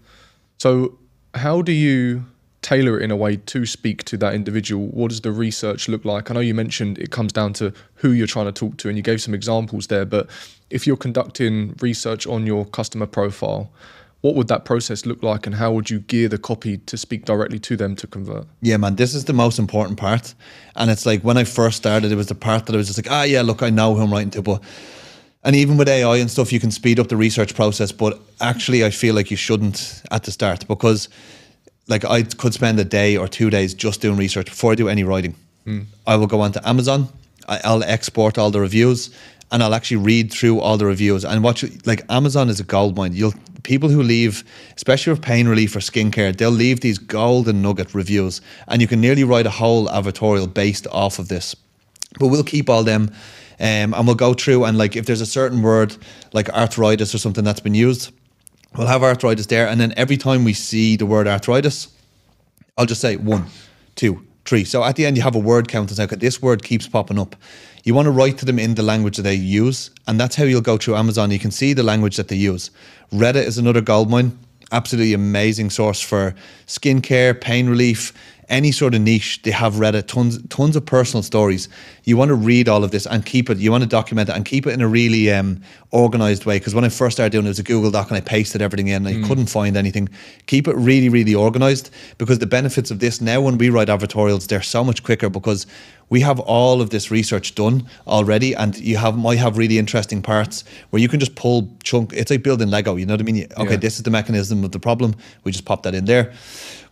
So, how do you tailor it in a way to speak to that individual? What does the research look like? I know you mentioned it comes down to who you're trying to talk to, and you gave some examples there. But if you're conducting research on your customer profile, what would that process look like, and how would you gear the copy to speak directly to them to convert? Yeah, man, this is the most important part. And it's like when I first started, it was the part that I was just like, ah, yeah, look, I know who I'm writing to. But, and even with AI and stuff, you can speed up the research process. But actually, I feel like you shouldn't at the start because, like, I could spend a day or two days just doing research before I do any writing. I will go onto Amazon, I'll export all the reviews. and I'll actually read through all the reviews and watch. Like Amazon is a gold mine. You'll people who leave, especially with pain relief or skincare, they'll leave these golden nugget reviews, and you can nearly write a whole advertorial based off of this. But we'll keep all them. Um, and we'll go through and like if there's a certain word like arthritis or something that's been used, we'll have arthritis there, and then every time we see the word arthritis, I'll just say one, two, three. So at the end, you have a word count and say, okay, this word keeps popping up. You want to write to them in the language that they use, and that's how you'll go through Amazon. You can see the language that they use. Reddit is another gold mine. Absolutely amazing source for skincare, pain relief, any sort of niche, they have Reddit, tons tons of personal stories. You want to read all of this and keep it. You want to document it and keep it in a really um, organized way. Because when I first started doing it, it was a Google Doc and I pasted everything in. and I mm. couldn't find anything. Keep it really, really organized. Because the benefits of this now, when we write advertorials, they're so much quicker because we have all of this research done already, and you have might have really interesting parts where you can just pull chunk. It's like building Lego. You know what I mean? Okay, yeah. this is the mechanism of the problem. We just pop that in there.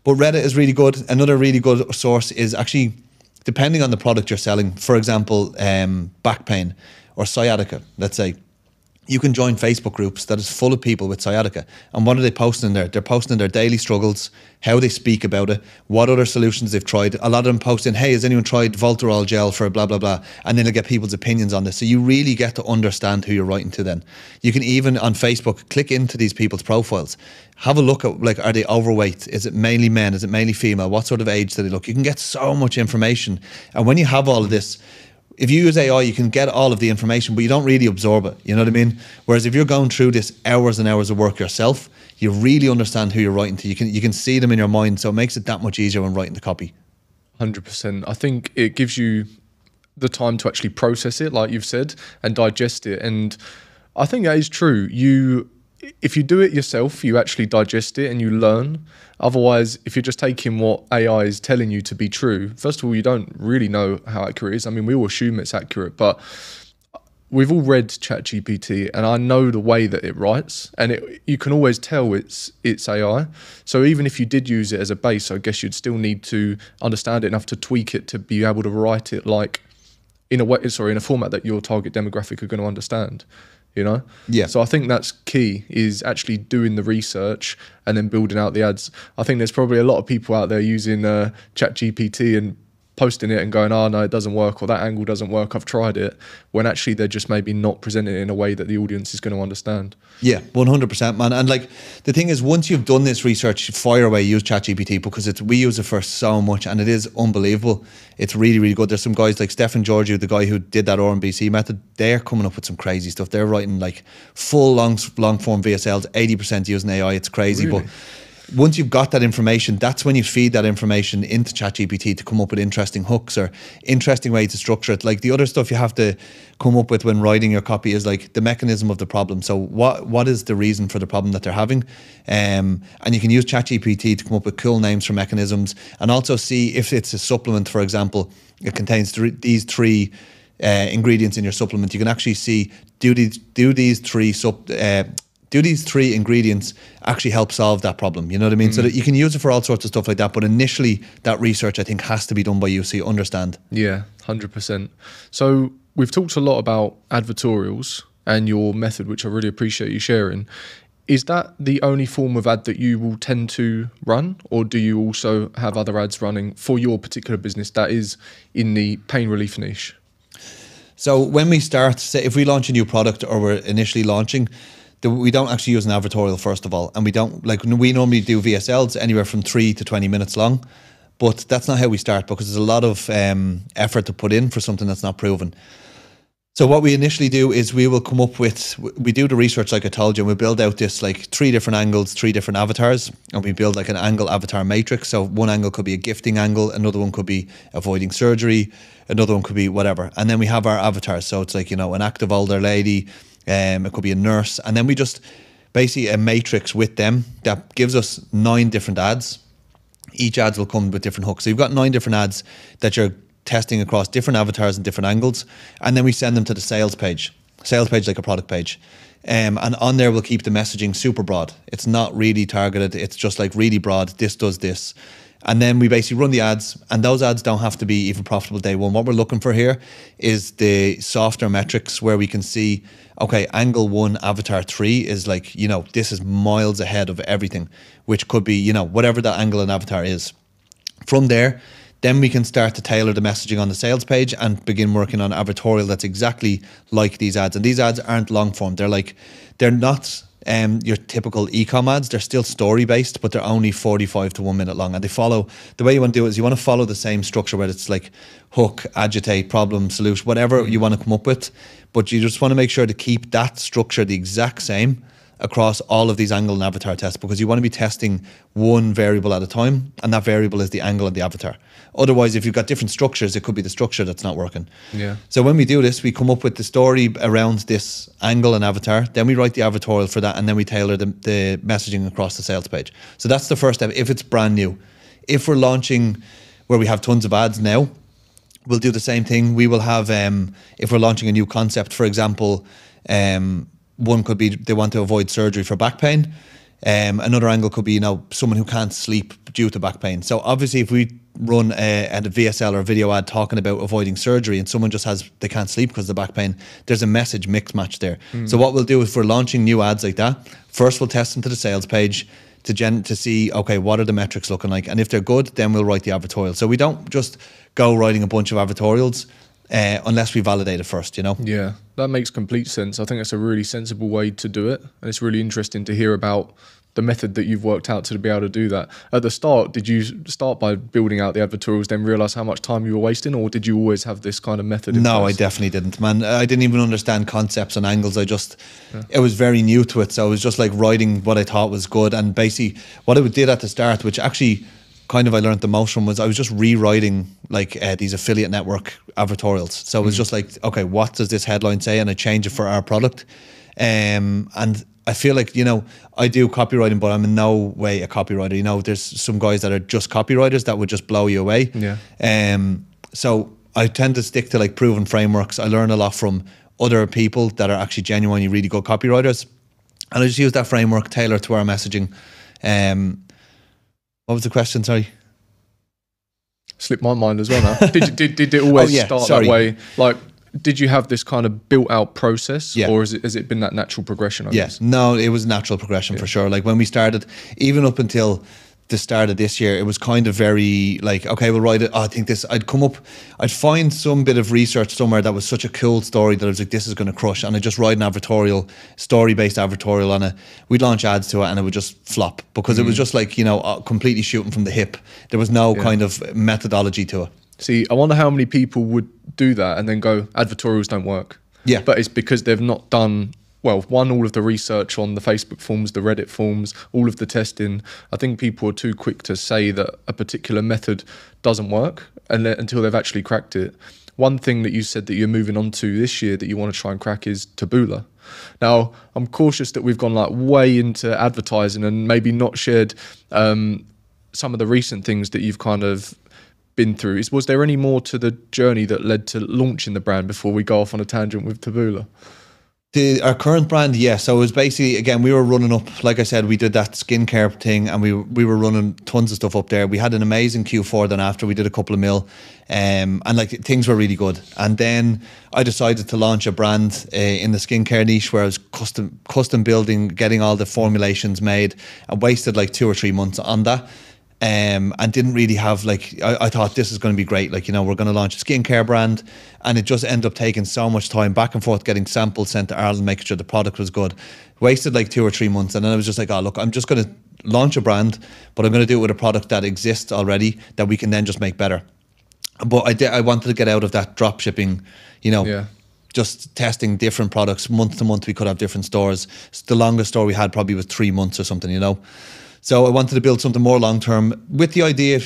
But Reddit is really good. Another really good source is actually depending on the product you're selling. For example, um, back pain or sciatica. Let's say you can join Facebook groups that is full of people with sciatica. And what are they posting in there? They're posting their daily struggles, how they speak about it, what other solutions they've tried. A lot of them posting, hey, has anyone tried Voltarol gel for blah, blah, blah? And then they'll get people's opinions on this. So you really get to understand who you're writing to then. You can even on Facebook click into these people's profiles. Have a look at like, are they overweight? Is it mainly men? Is it mainly female? What sort of age do they look? You can get so much information. And when you have all of this, if you use AI, you can get all of the information, but you don't really absorb it. You know what I mean? Whereas if you're going through this hours and hours of work yourself, you really understand who you're writing to. You can you can see them in your mind, so it makes it that much easier when writing the copy. Hundred percent. I think it gives you the time to actually process it, like you've said, and digest it. And I think that is true. You if you do it yourself, you actually digest it and you learn. Otherwise, if you're just taking what AI is telling you to be true, first of all, you don't really know how accurate it is. I mean, we all assume it's accurate, but we've all read ChatGPT, and I know the way that it writes, and it, you can always tell it's it's AI. So even if you did use it as a base, I guess you'd still need to understand it enough to tweak it to be able to write it like in a way, sorry, in a format that your target demographic are going to understand you know? Yeah. So i think that's key is actually doing the research and then building out the ads. I think there's probably a lot of people out there using uh, chat gpt and posting it and going, oh no, it doesn't work or that angle doesn't work. I've tried it. When actually they're just maybe not presenting it in a way that the audience is going to understand. Yeah, one hundred percent, man. And like the thing is, once you've done this research, fire away, use ChatGPT because it's we use it for so much and it is unbelievable. It's really really good. There's some guys like Stefan Georgi, the guy who did that RMBC method. They're coming up with some crazy stuff. They're writing like full long long form VSLs, eighty percent using AI. It's crazy, really? but once you've got that information, that's when you feed that information into ChatGPT to come up with interesting hooks or interesting way to structure it. Like the other stuff you have to come up with when writing your copy is like the mechanism of the problem. So what what is the reason for the problem that they're having? Um, and you can use ChatGPT to come up with cool names for mechanisms and also see if it's a supplement, for example, it contains th- these three uh, ingredients in your supplement. You can actually see do these do these three sub uh, do these three ingredients actually help solve that problem? You know what I mean? Mm. So that you can use it for all sorts of stuff like that. But initially, that research I think has to be done by you so you understand. Yeah, hundred percent. So we've talked a lot about advertorials and your method, which I really appreciate you sharing. Is that the only form of ad that you will tend to run, or do you also have other ads running for your particular business that is in the pain relief niche? So when we start, say if we launch a new product or we're initially launching, we don't actually use an advertorial first of all, and we don't like we normally do VSLs anywhere from three to twenty minutes long, but that's not how we start because there's a lot of um, effort to put in for something that's not proven. So what we initially do is we will come up with we do the research like I told you, and we build out this like three different angles, three different avatars, and we build like an angle avatar matrix. So one angle could be a gifting angle, another one could be avoiding surgery, another one could be whatever, and then we have our avatars. So it's like you know an active older lady um, it could be a nurse, and then we just basically a matrix with them that gives us nine different ads. Each ads will come with different hooks. So you've got nine different ads that you're testing across different avatars and different angles, and then we send them to the sales page. Sales page like a product page. Um, and on there, we'll keep the messaging super broad. It's not really targeted. It's just like really broad. This does this. And then we basically run the ads, and those ads don't have to be even profitable day one. What we're looking for here is the softer metrics where we can see, okay, angle one, avatar three is like, you know, this is miles ahead of everything, which could be, you know, whatever that angle and avatar is. From there, then we can start to tailor the messaging on the sales page and begin working on advertorial that's exactly like these ads. And these ads aren't long form. They're like, they're not um, your typical ecom ads. They're still story based, but they're only 45 to one minute long. And they follow the way you want to do it is you want to follow the same structure, where it's like hook, agitate, problem, solution, whatever you want to come up with. But you just want to make sure to keep that structure the exact same across all of these angle and avatar tests because you want to be testing one variable at a time, and that variable is the angle and the avatar. Otherwise, if you've got different structures, it could be the structure that's not working. Yeah. So when we do this, we come up with the story around this angle and avatar. Then we write the avatorial for that, and then we tailor the, the messaging across the sales page. So that's the first step. If it's brand new, if we're launching where we have tons of ads now, we'll do the same thing. We will have um, if we're launching a new concept, for example. Um, one could be they want to avoid surgery for back pain. Um, another angle could be, you know, someone who can't sleep due to back pain. So obviously, if we run a, a VSL or a video ad talking about avoiding surgery, and someone just has they can't sleep because of the back pain, there's a message mix match there. Mm. So what we'll do if we're launching new ads like that, first we'll test them to the sales page to gen to see okay what are the metrics looking like, and if they're good, then we'll write the advertorial. So we don't just go writing a bunch of advertorials uh, unless we validate it first, you know? Yeah, that makes complete sense. I think that's a really sensible way to do it. And it's really interesting to hear about the method that you've worked out to be able to do that. At the start, did you start by building out the advertorials, then realize how much time you were wasting, or did you always have this kind of method? no, place? I definitely didn't, man. I didn't even understand concepts and angles. I just, yeah. it was very new to it. So I was just like writing what I thought was good. And basically, what I did at the start, which actually, kind of I learned the most from was I was just rewriting like uh, these affiliate network advertorials. So it was mm. just like, okay, what does this headline say? And I change it for our product. Um, and I feel like, you know, I do copywriting, but I'm in no way a copywriter. You know, there's some guys that are just copywriters that would just blow you away. Yeah. Um, so I tend to stick to like proven frameworks. I learn a lot from other people that are actually genuinely really good copywriters. And I just use that framework tailored to our messaging. Um, what was the question? Sorry. Slipped my mind as well now. did, did, did it always oh, yeah, start sorry. that way? Like, did you have this kind of built out process yeah. or is it, has it been that natural progression? Yes. Yeah. No, it was natural progression yeah. for sure. Like when we started, even up until the start of this year, it was kind of very like, okay, we'll write it. Oh, I think this, I'd come up, I'd find some bit of research somewhere that was such a cool story that I was like, this is going to crush. And I just write an advertorial, story based advertorial on it. We'd launch ads to it and it would just flop because mm. it was mm. just like, you know, uh, completely shooting from the hip. There was no yeah. kind of methodology to it. See, I wonder how many people would do that and then go, advertorials don't work. Yeah. But it's because they've not done well, one, all of the research on the Facebook forms, the Reddit forms, all of the testing. I think people are too quick to say that a particular method doesn't work until they've actually cracked it. One thing that you said that you're moving on to this year that you want to try and crack is Taboola. Now, I'm cautious that we've gone like way into advertising and maybe not shared um, some of the recent things that you've kind of been through. Is was there any more to the journey that led to launching the brand before we go off on a tangent with Taboola? The, our current brand, yes. Yeah, so it was basically again we were running up, like I said, we did that skincare thing, and we we were running tons of stuff up there. We had an amazing Q4. Then after we did a couple of mil, um, and like things were really good. And then I decided to launch a brand uh, in the skincare niche where I was custom custom building, getting all the formulations made, and wasted like two or three months on that um, and didn't really have like I, I thought this is going to be great. Like you know, we're going to launch a skincare brand, and it just ended up taking so much time back and forth, getting samples sent to Ireland, making sure the product was good. Wasted like two or three months, and then I was just like, oh look, I'm just going to launch a brand, but I'm going to do it with a product that exists already that we can then just make better. But I did, I wanted to get out of that drop shipping, you know. Yeah just testing different products month to month. We could have different stores. The longest store we had probably was three months or something, you know. So I wanted to build something more long term with the idea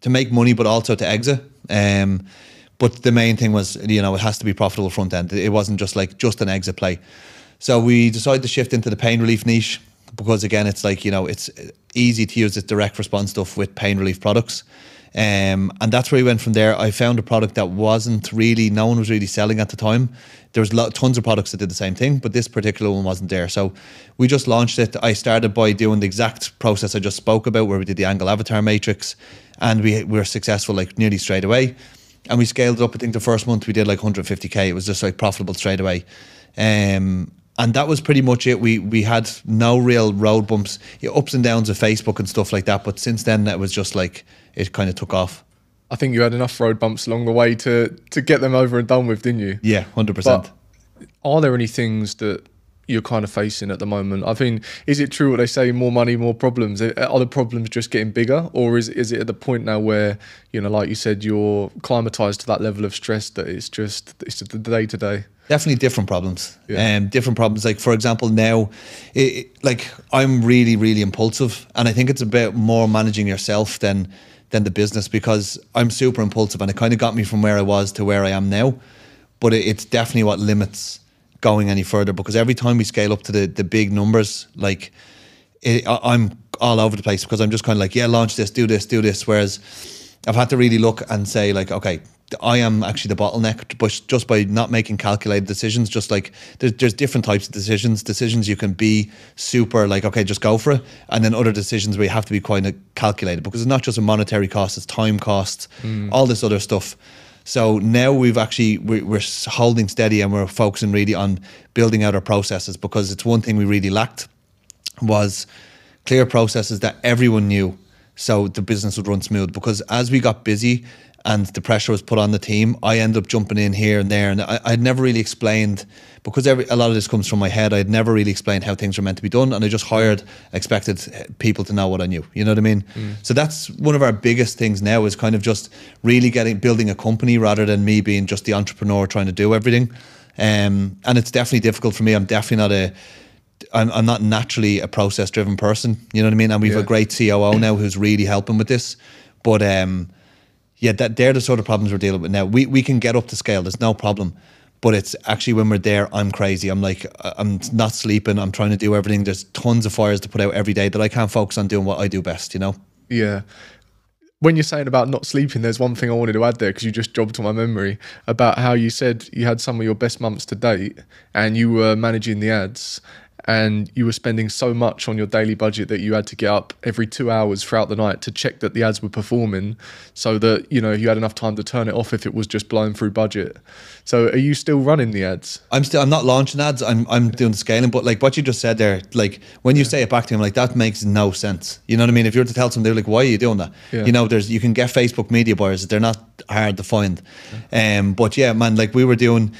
to make money, but also to exit. Um, but the main thing was, you know, it has to be profitable front end. It wasn't just like just an exit play. So we decided to shift into the pain relief niche because again, it's like you know, it's easy to use this direct response stuff with pain relief products. Um, and that's where we went from there. I found a product that wasn't really, no one was really selling at the time. There was lot, tons of products that did the same thing, but this particular one wasn't there. So we just launched it. I started by doing the exact process I just spoke about, where we did the angle avatar matrix, and we, we were successful like nearly straight away. And we scaled it up. I think the first month we did like 150k. It was just like profitable straight away. Um, and that was pretty much it. We we had no real road bumps, yeah, ups and downs of Facebook and stuff like that. But since then, it was just like it kind of took off. I think you had enough road bumps along the way to to get them over and done with, didn't you? Yeah, hundred percent. Are there any things that you're kind of facing at the moment? I mean, is it true what they say? More money, more problems. Are the problems just getting bigger, or is is it at the point now where you know, like you said, you're climatized to that level of stress that it's just it's the day to day? Definitely different problems. Yeah. Um, different problems. Like for example, now, it, like I'm really, really impulsive, and I think it's a bit more managing yourself than than the business because I'm super impulsive, and it kind of got me from where I was to where I am now. But it, it's definitely what limits going any further because every time we scale up to the the big numbers, like it, I'm all over the place because I'm just kind of like, yeah, launch this, do this, do this. Whereas I've had to really look and say like, okay, I am actually the bottleneck, but just by not making calculated decisions, just like there's, there's different types of decisions. Decisions you can be super like, okay, just go for it, and then other decisions where you have to be quite calculated because it's not just a monetary cost; it's time costs, mm. all this other stuff. So now we've actually we're holding steady and we're focusing really on building out our processes because it's one thing we really lacked was clear processes that everyone knew so the business would run smooth because as we got busy and the pressure was put on the team, I ended up jumping in here and there, and I, would never really explained because every a lot of this comes from my head. I'd never really explained how things were meant to be done, and I just hired, expected people to know what I knew. You know what I mean? Mm. So that's one of our biggest things now is kind of just really getting building a company rather than me being just the entrepreneur trying to do everything. Um, and it's definitely difficult for me. I'm definitely not a I'm, I'm not naturally a process driven person. You know what I mean? And we've yeah. a great COO now who's really helping with this. But um, yeah, that they're the sort of problems we're dealing with now. We we can get up to scale. There's no problem. But it's actually when we're there, I'm crazy. I'm like, uh, I'm not sleeping. I'm trying to do everything. There's tons of fires to put out every day that I can't focus on doing what I do best. You know? Yeah. When you're saying about not sleeping, there's one thing I wanted to add there because you just jogged to my memory about how you said you had some of your best months to date and you were managing the ads and you were spending so much on your daily budget that you had to get up every two hours throughout the night to check that the ads were performing so that you know you had enough time to turn it off if it was just blowing through budget. So are you still running the ads? I'm still i'm not launching ads. I'm i'm doing scaling but like what you just said there like when you yeah. say it back to him like that makes no sense. You know what i mean? If you were to tell someone they're like why are you doing that? Yeah. you know there's you can get facebook media buyers. They're not hard to find. Yeah. um but yeah man like we were doing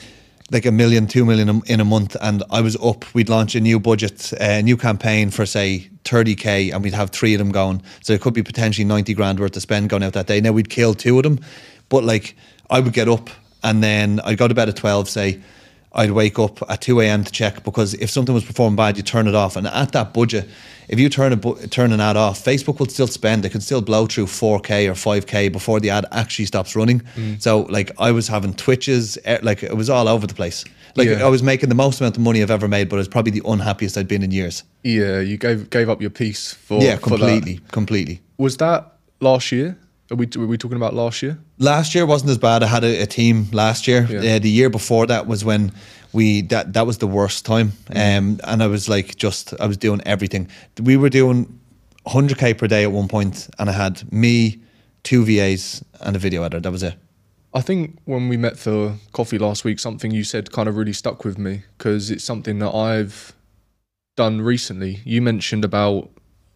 like a million, two million in a month, and I was up. We'd launch a new budget, a new campaign for say 30k, and we'd have three of them going. So it could be potentially 90 grand worth of spend going out that day. Now we'd kill two of them, but like I would get up and then I'd go to bed at 12, say. I'd wake up at 2 a.m. to check because if something was performing bad, you turn it off. And at that budget, if you turn a turn an ad off, Facebook will still spend. It can still blow through 4k or 5k before the ad actually stops running. Mm. So like I was having twitches, eh, like it was all over the place. Like yeah. I was making the most amount of money I've ever made, but it was probably the unhappiest I'd been in years. Yeah, you gave gave up your peace for yeah, completely, for completely. Was that last year? Are we, were we talking about last year? Last year wasn't as bad. I had a, a team last year. Yeah. Uh, the year before that was when we that that was the worst time. Mm. Um, and I was like, just I was doing everything. We were doing 100k per day at one point, and I had me, two VAs, and a video editor. That was it. I think when we met for coffee last week, something you said kind of really stuck with me because it's something that I've done recently. You mentioned about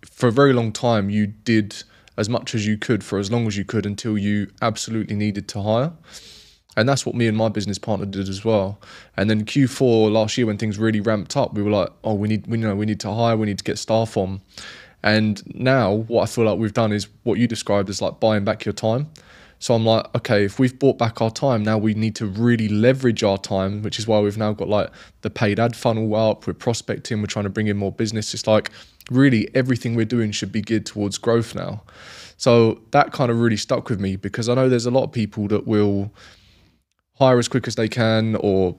for a very long time you did as much as you could for as long as you could until you absolutely needed to hire. And that's what me and my business partner did as well. And then Q4 last year, when things really ramped up, we were like, oh, we need, we you know, we need to hire, we need to get staff on. And now what I feel like we've done is what you described as like buying back your time. So I'm like, okay, if we've bought back our time, now we need to really leverage our time, which is why we've now got like the paid ad funnel up, we're prospecting, we're trying to bring in more business. It's like really everything we're doing should be geared towards growth now. So that kind of really stuck with me because I know there's a lot of people that will hire as quick as they can or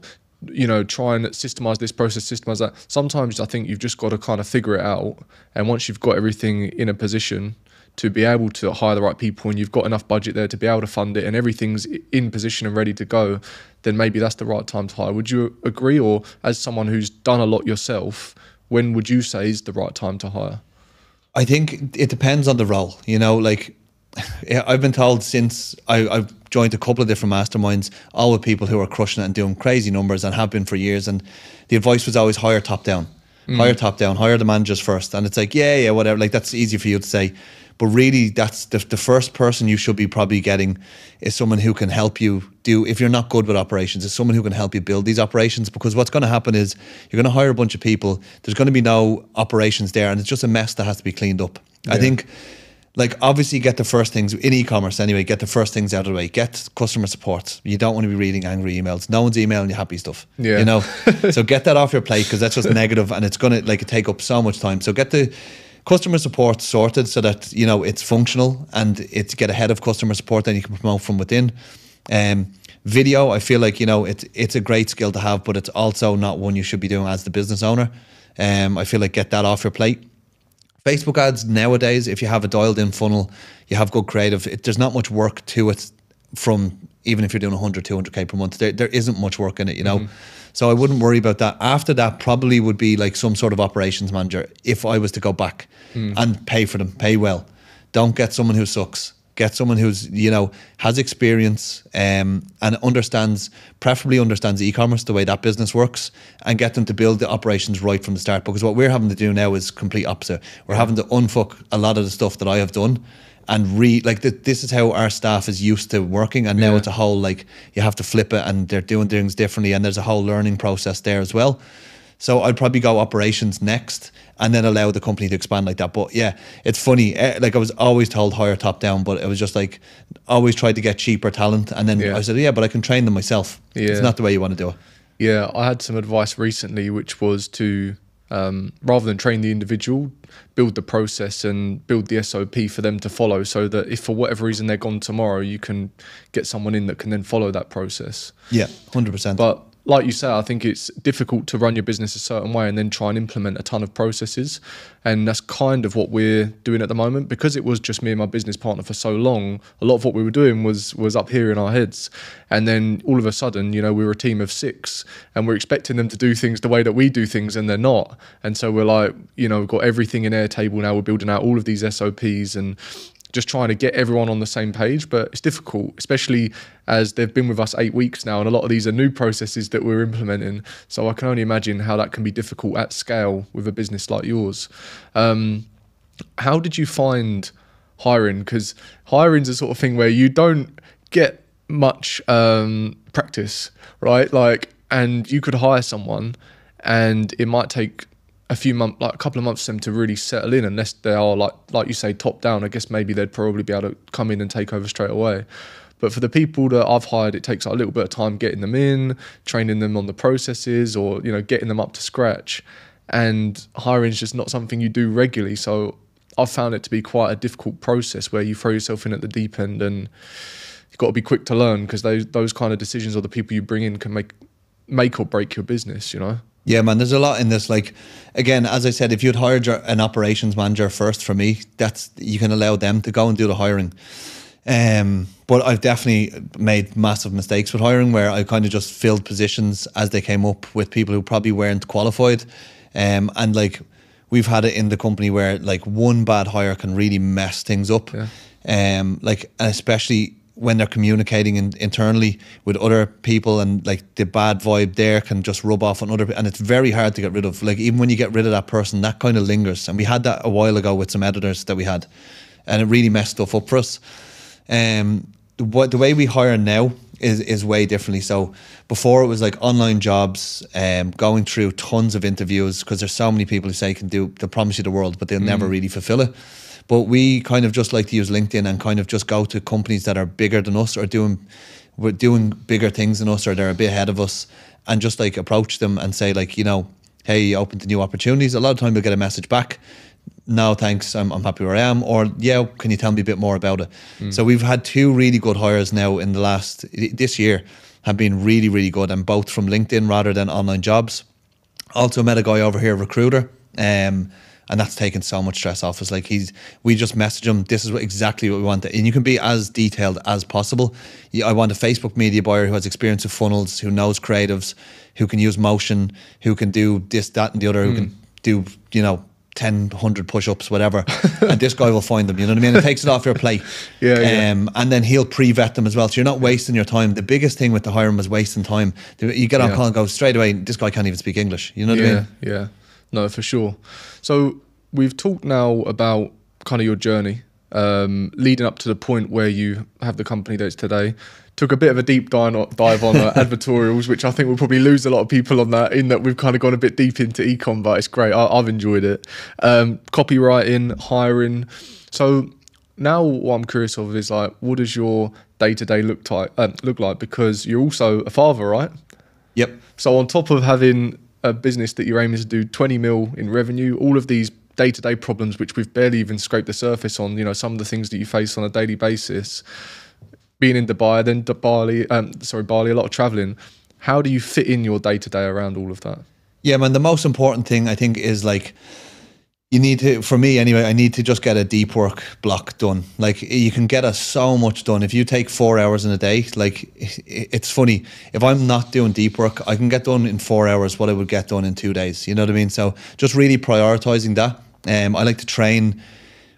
you know try and systemize this process systemize that sometimes i think you've just got to kind of figure it out and once you've got everything in a position to be able to hire the right people and you've got enough budget there to be able to fund it and everything's in position and ready to go, then maybe that's the right time to hire. Would you agree? Or as someone who's done a lot yourself, when would you say is the right time to hire? I think it depends on the role. You know, like I've been told since I, I've joined a couple of different masterminds, all with people who are crushing it and doing crazy numbers and have been for years. And the advice was always hire top down, mm. hire top down, hire the managers first. And it's like, yeah, yeah, whatever. Like that's easy for you to say. But really, that's the, the first person you should be probably getting is someone who can help you do, if you're not good with operations, is someone who can help you build these operations. Because what's going to happen is you're going to hire a bunch of people, there's going to be no operations there, and it's just a mess that has to be cleaned up. Yeah. I think like obviously get the first things in e-commerce anyway get the first things out of the way get customer support you don't want to be reading angry emails no one's emailing you happy stuff yeah you know so get that off your plate because that's just negative and it's gonna like take up so much time so get the customer support sorted so that you know it's functional and it's get ahead of customer support then you can promote from within um, video i feel like you know it's it's a great skill to have but it's also not one you should be doing as the business owner um, i feel like get that off your plate Facebook ads nowadays, if you have a dialed in funnel, you have good creative, it, there's not much work to it from even if you're doing 100, 200K per month, there, there isn't much work in it, you know? Mm-hmm. So I wouldn't worry about that. After that, probably would be like some sort of operations manager if I was to go back mm. and pay for them, pay well. Don't get someone who sucks get someone who's you know has experience um, and understands preferably understands e-commerce the way that business works and get them to build the operations right from the start because what we're having to do now is complete opposite we're having to unfuck a lot of the stuff that I have done and re like this is how our staff is used to working and now yeah. it's a whole like you have to flip it and they're doing things differently and there's a whole learning process there as well so I'd probably go operations next and then allow the company to expand like that. But yeah, it's funny. Eh, like I was always told hire top down, but it was just like always tried to get cheaper talent. And then yeah. I said, yeah, but I can train them myself. Yeah. It's not the way you want to do it. Yeah, I had some advice recently, which was to um, rather than train the individual, build the process and build the SOP for them to follow so that if for whatever reason they're gone tomorrow, you can get someone in that can then follow that process. Yeah, 100%. But like you say, I think it's difficult to run your business a certain way and then try and implement a ton of processes. And that's kind of what we're doing at the moment. Because it was just me and my business partner for so long, a lot of what we were doing was was up here in our heads. And then all of a sudden, you know, we were a team of six and we're expecting them to do things the way that we do things and they're not. And so we're like, you know, we've got everything in Airtable now, we're building out all of these SOPs and just trying to get everyone on the same page. But it's difficult, especially as they've been with us eight weeks now, and a lot of these are new processes that we're implementing. So I can only imagine how that can be difficult at scale with a business like yours. Um, how did you find hiring? Because hiring is a sort of thing where you don't get much um, practice, right? Like, and you could hire someone, and it might take a few months, like a couple of months for them to really settle in, unless they are like like you say top down. I guess maybe they'd probably be able to come in and take over straight away. But for the people that I've hired, it takes a little bit of time getting them in, training them on the processes, or you know getting them up to scratch. And hiring is just not something you do regularly. So I've found it to be quite a difficult process where you throw yourself in at the deep end and you've got to be quick to learn because those those kind of decisions or the people you bring in can make make or break your business. You know. Yeah, man, there's a lot in this. Like, again, as I said, if you'd hired your, an operations manager first for me, that's you can allow them to go and do the hiring. Um, but I've definitely made massive mistakes with hiring where I kind of just filled positions as they came up with people who probably weren't qualified. Um, and like we've had it in the company where like one bad hire can really mess things up. Yeah. Um, like especially when they're communicating in, internally with other people and like the bad vibe there can just rub off on other and it's very hard to get rid of like even when you get rid of that person that kind of lingers. And we had that a while ago with some editors that we had and it really messed stuff up for us. Um the, the way we hire now is is way differently. So before it was like online jobs um going through tons of interviews because there's so many people who say can do they promise you the world but they'll mm. never really fulfill it but we kind of just like to use LinkedIn and kind of just go to companies that are bigger than us or doing we're doing bigger things than us or they're a bit ahead of us and just like approach them and say like, you know, hey, open to new opportunities. A lot of time we'll get a message back. No, thanks. I'm, I'm happy where I am. Or yeah, can you tell me a bit more about it? Mm. So we've had two really good hires now in the last this year have been really really good and both from LinkedIn rather than online jobs. Also met a guy over here, recruiter. Um, and that's taken so much stress off us. Like he's, we just message him. This is what, exactly what we want, and you can be as detailed as possible. I want a Facebook media buyer who has experience with funnels, who knows creatives, who can use motion, who can do this, that, and the other, mm. who can do you know 10, 100 push ups, whatever, and this guy will find them. You know what I mean? It takes it off your plate. yeah, yeah. Um, and then he'll pre vet them as well. So you're not wasting your time. The biggest thing with the hiring was wasting time. You get on yeah. call and go straight away, this guy can't even speak English. You know what yeah, I mean? Yeah, no, for sure. So we've talked now about kind of your journey um, leading up to the point where you have the company that it's today took a bit of a deep dive on, dive on uh, advertorials, which I think we'll probably lose a lot of people on that. In that we've kind of gone a bit deep into ecom, but it's great. I, have enjoyed it. Um, copywriting, hiring. So now what I'm curious of is like, what does your day to day look like? Uh, look like because you're also a father, right? Yep. So on top of having a business that you're aiming to do 20 mil in revenue, all of these day to day problems, which we've barely even scraped the surface on. You know, some of the things that you face on a daily basis being in Dubai, then Bali, um, sorry, Bali, a lot of traveling. How do you fit in your day to day around all of that? Yeah, man. The most important thing I think is like you need to, for me anyway, I need to just get a deep work block done. Like you can get a so much done if you take four hours in a day. Like it's funny if I'm not doing deep work, I can get done in four hours what I would get done in two days. You know what I mean? So just really prioritizing that. Um, I like to train,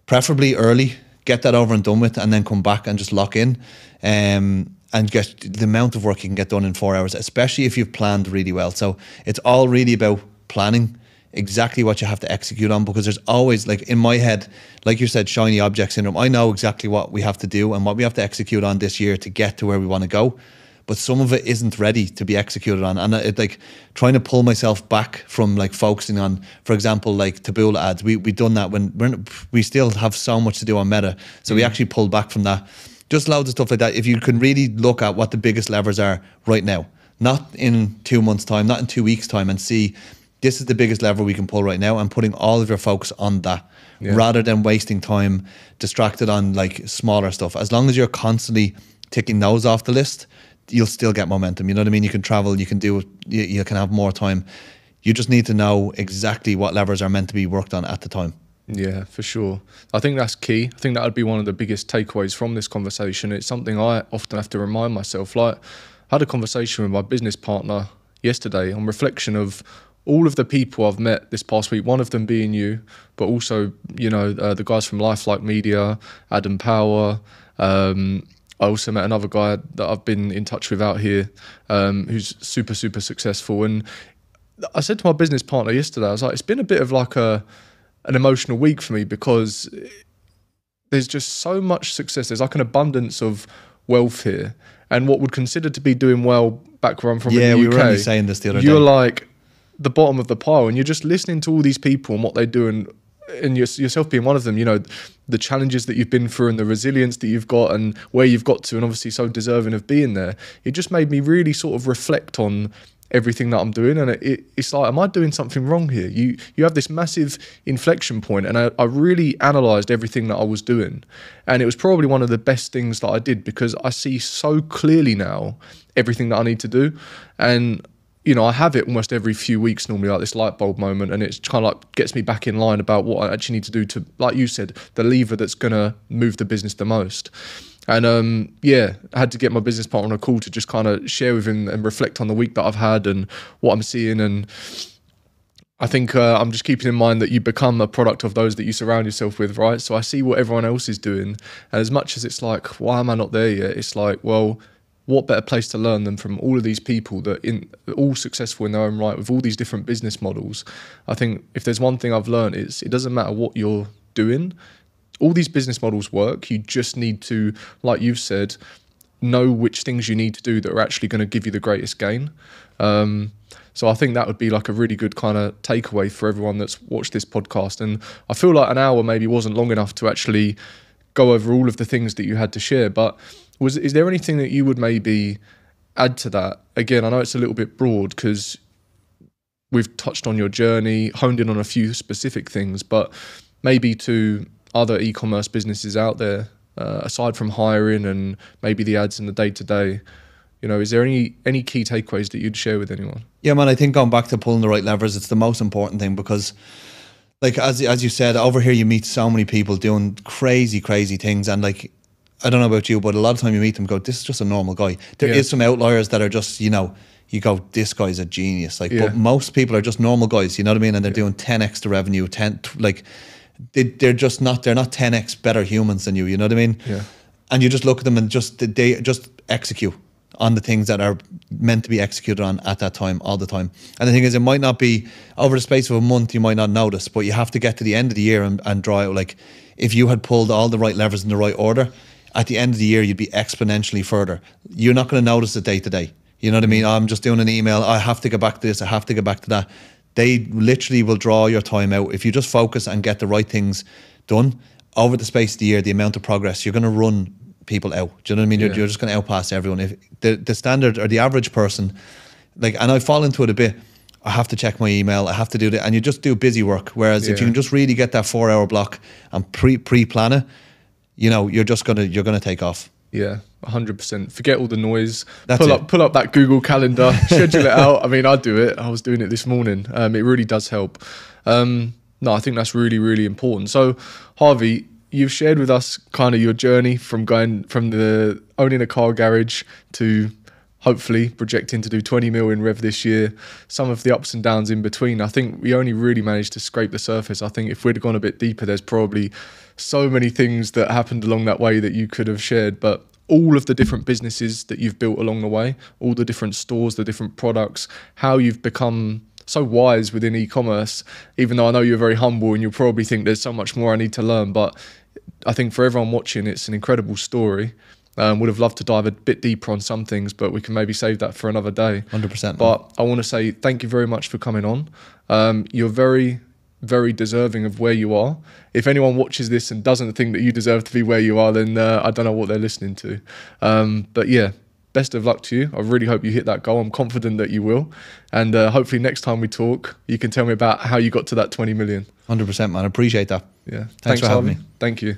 preferably early get that over and done with, and then come back and just lock in. Um, and get the amount of work you can get done in four hours, especially if you've planned really well. So it's all really about planning exactly what you have to execute on because there's always like in my head, like you said, shiny object syndrome. I know exactly what we have to do and what we have to execute on this year to get to where we want to go but some of it isn't ready to be executed on. And it like trying to pull myself back from like focusing on, for example, like Taboola ads. We we done that when we're, we still have so much to do on Meta, so mm. we actually pulled back from that. Just loads of stuff like that. If you can really look at what the biggest levers are right now, not in two months' time, not in two weeks' time, and see this is the biggest lever we can pull right now, and putting all of your focus on that. Yeah. rather than wasting time distracted on like smaller stuff. As long as you're constantly ticking those off the list, you'll still get momentum. You know what I mean? You can travel, you can do, you, you can have more time. You just need to know exactly what levers are meant to be worked on at the time. Yeah, for sure. I think that's key. I think that would be one of the biggest takeaways from this conversation. It's something I often have to remind myself. Like, I had a conversation with my business partner yesterday on reflection of all of the people I've met this past week. One of them being you, but also you know uh, the guys from Lifelike Media, Adam Power. Um, I also met another guy that I've been in touch with out here um, who's super, super successful. And I said to my business partner yesterday, I was like, it's been a bit of like a an emotional week for me because there's just so much success. There's like an abundance of wealth here. And what would consider to be doing well back where I'm from yeah, in the UK, we were only saying this the other you're day. like the bottom of the pile and you're just listening to all these people and what they do and yourself being one of them, you know, the challenges that you've been through and the resilience that you've got and where you've got to, and obviously so deserving of being there. It just made me really sort of reflect on everything that I'm doing, and it, it's like, am I doing something wrong here? You you have this massive inflection point, and I, I really analysed everything that I was doing, and it was probably one of the best things that I did because I see so clearly now everything that I need to do, and you know, I have it almost every few weeks normally, like this light bulb moment, and it's kind of like gets me back in line about what I actually need to do to, like you said, the lever that's going to move the business the most. And um, yeah, I had to get my business partner on a call to just kind of share with him and reflect on the week that I've had and what I'm seeing. And I think uh, I'm just keeping in mind that you become a product of those that you surround yourself with, right? So I see what everyone else is doing. And as much as it's like, why am I not there yet? It's like, well, what better place to learn than from all of these people that in all successful in their own right with all these different business models i think if there's one thing i've learned it's it doesn't matter what you're doing all these business models work you just need to like you've said know which things you need to do that are actually going to give you the greatest gain um, so I think that would be like a really good kind of takeaway for everyone that's watched this podcast. And I feel like an hour maybe wasn't long enough to actually go over all of the things that you had to share. But was is there anything that you would maybe add to that? Again, I know it's a little bit broad because we've touched on your journey, honed in on a few specific things, but maybe to other e-commerce businesses out there, uh, aside from hiring and maybe the ads in the day to day, you know, is there any any key takeaways that you'd share with anyone? Yeah, man, I think going back to pulling the right levers, it's the most important thing because like as as you said, over here you meet so many people doing crazy, crazy things, and like I don't know about you, but a lot of time you meet them, go, this is just a normal guy. There is Yeah. some outliers that are just, you know, you go, this guy's a genius. Like, Yeah. but most people are just normal guys. You know what I mean? And they're doing ten x the revenue, ten like they, they're just not they're not ten x better humans than you. You know what I mean? Yeah. And you just look at them and just they just execute on the things that are meant to be executed on at that time all the time. And the thing is, it might not be over the space of a month. You might not notice, but you have to get to the end of the year and, and draw out like if you had pulled all the right levers in the right order. At the end of the year, you'd be exponentially further. You're not going to notice it day to day. You know what I mean? I'm just doing an email. I have to get back to this. I have to get back to that. They literally will draw your time out. If you just focus and get the right things done over the space of the year, the amount of progress, you're going to run people out. Do you know what I mean? You're, you're just going to outpass everyone. If the, the standard or the average person, like, and I fall into it a bit. I have to check my email. I have to do that, and you just do busy work. Whereas if you can just really get that four hour block and pre pre plan it, you know, you're just gonna you're gonna take off. Yeah, hundred percent. Forget all the noise. That's pull it. up, pull up that Google Calendar, schedule it out. I mean, I do it. I was doing it this morning. Um, it really does help. Um, no, I think that's really, really important. So, Harvey, you've shared with us kind of your journey from going from the owning a car garage to hopefully projecting to do 20 mil in rev this year some of the ups and downs in between i think we only really managed to scrape the surface i think if we'd gone a bit deeper there's probably so many things that happened along that way that you could have shared but all of the different businesses that you've built along the way all the different stores the different products how you've become so wise within e-commerce even though i know you're very humble and you'll probably think there's so much more i need to learn but i think for everyone watching it's an incredible story um, would have loved to dive a bit deeper on some things, but we can maybe save that for another day. 100%. But I want to say thank you very much for coming on. Um, you're very, very deserving of where you are. If anyone watches this and doesn't think that you deserve to be where you are, then uh, I don't know what they're listening to. Um, but yeah, best of luck to you. I really hope you hit that goal. I'm confident that you will. And uh, hopefully, next time we talk, you can tell me about how you got to that 20 million. Hundred percent, man. I appreciate that. Yeah. Thanks for having me. Thank you.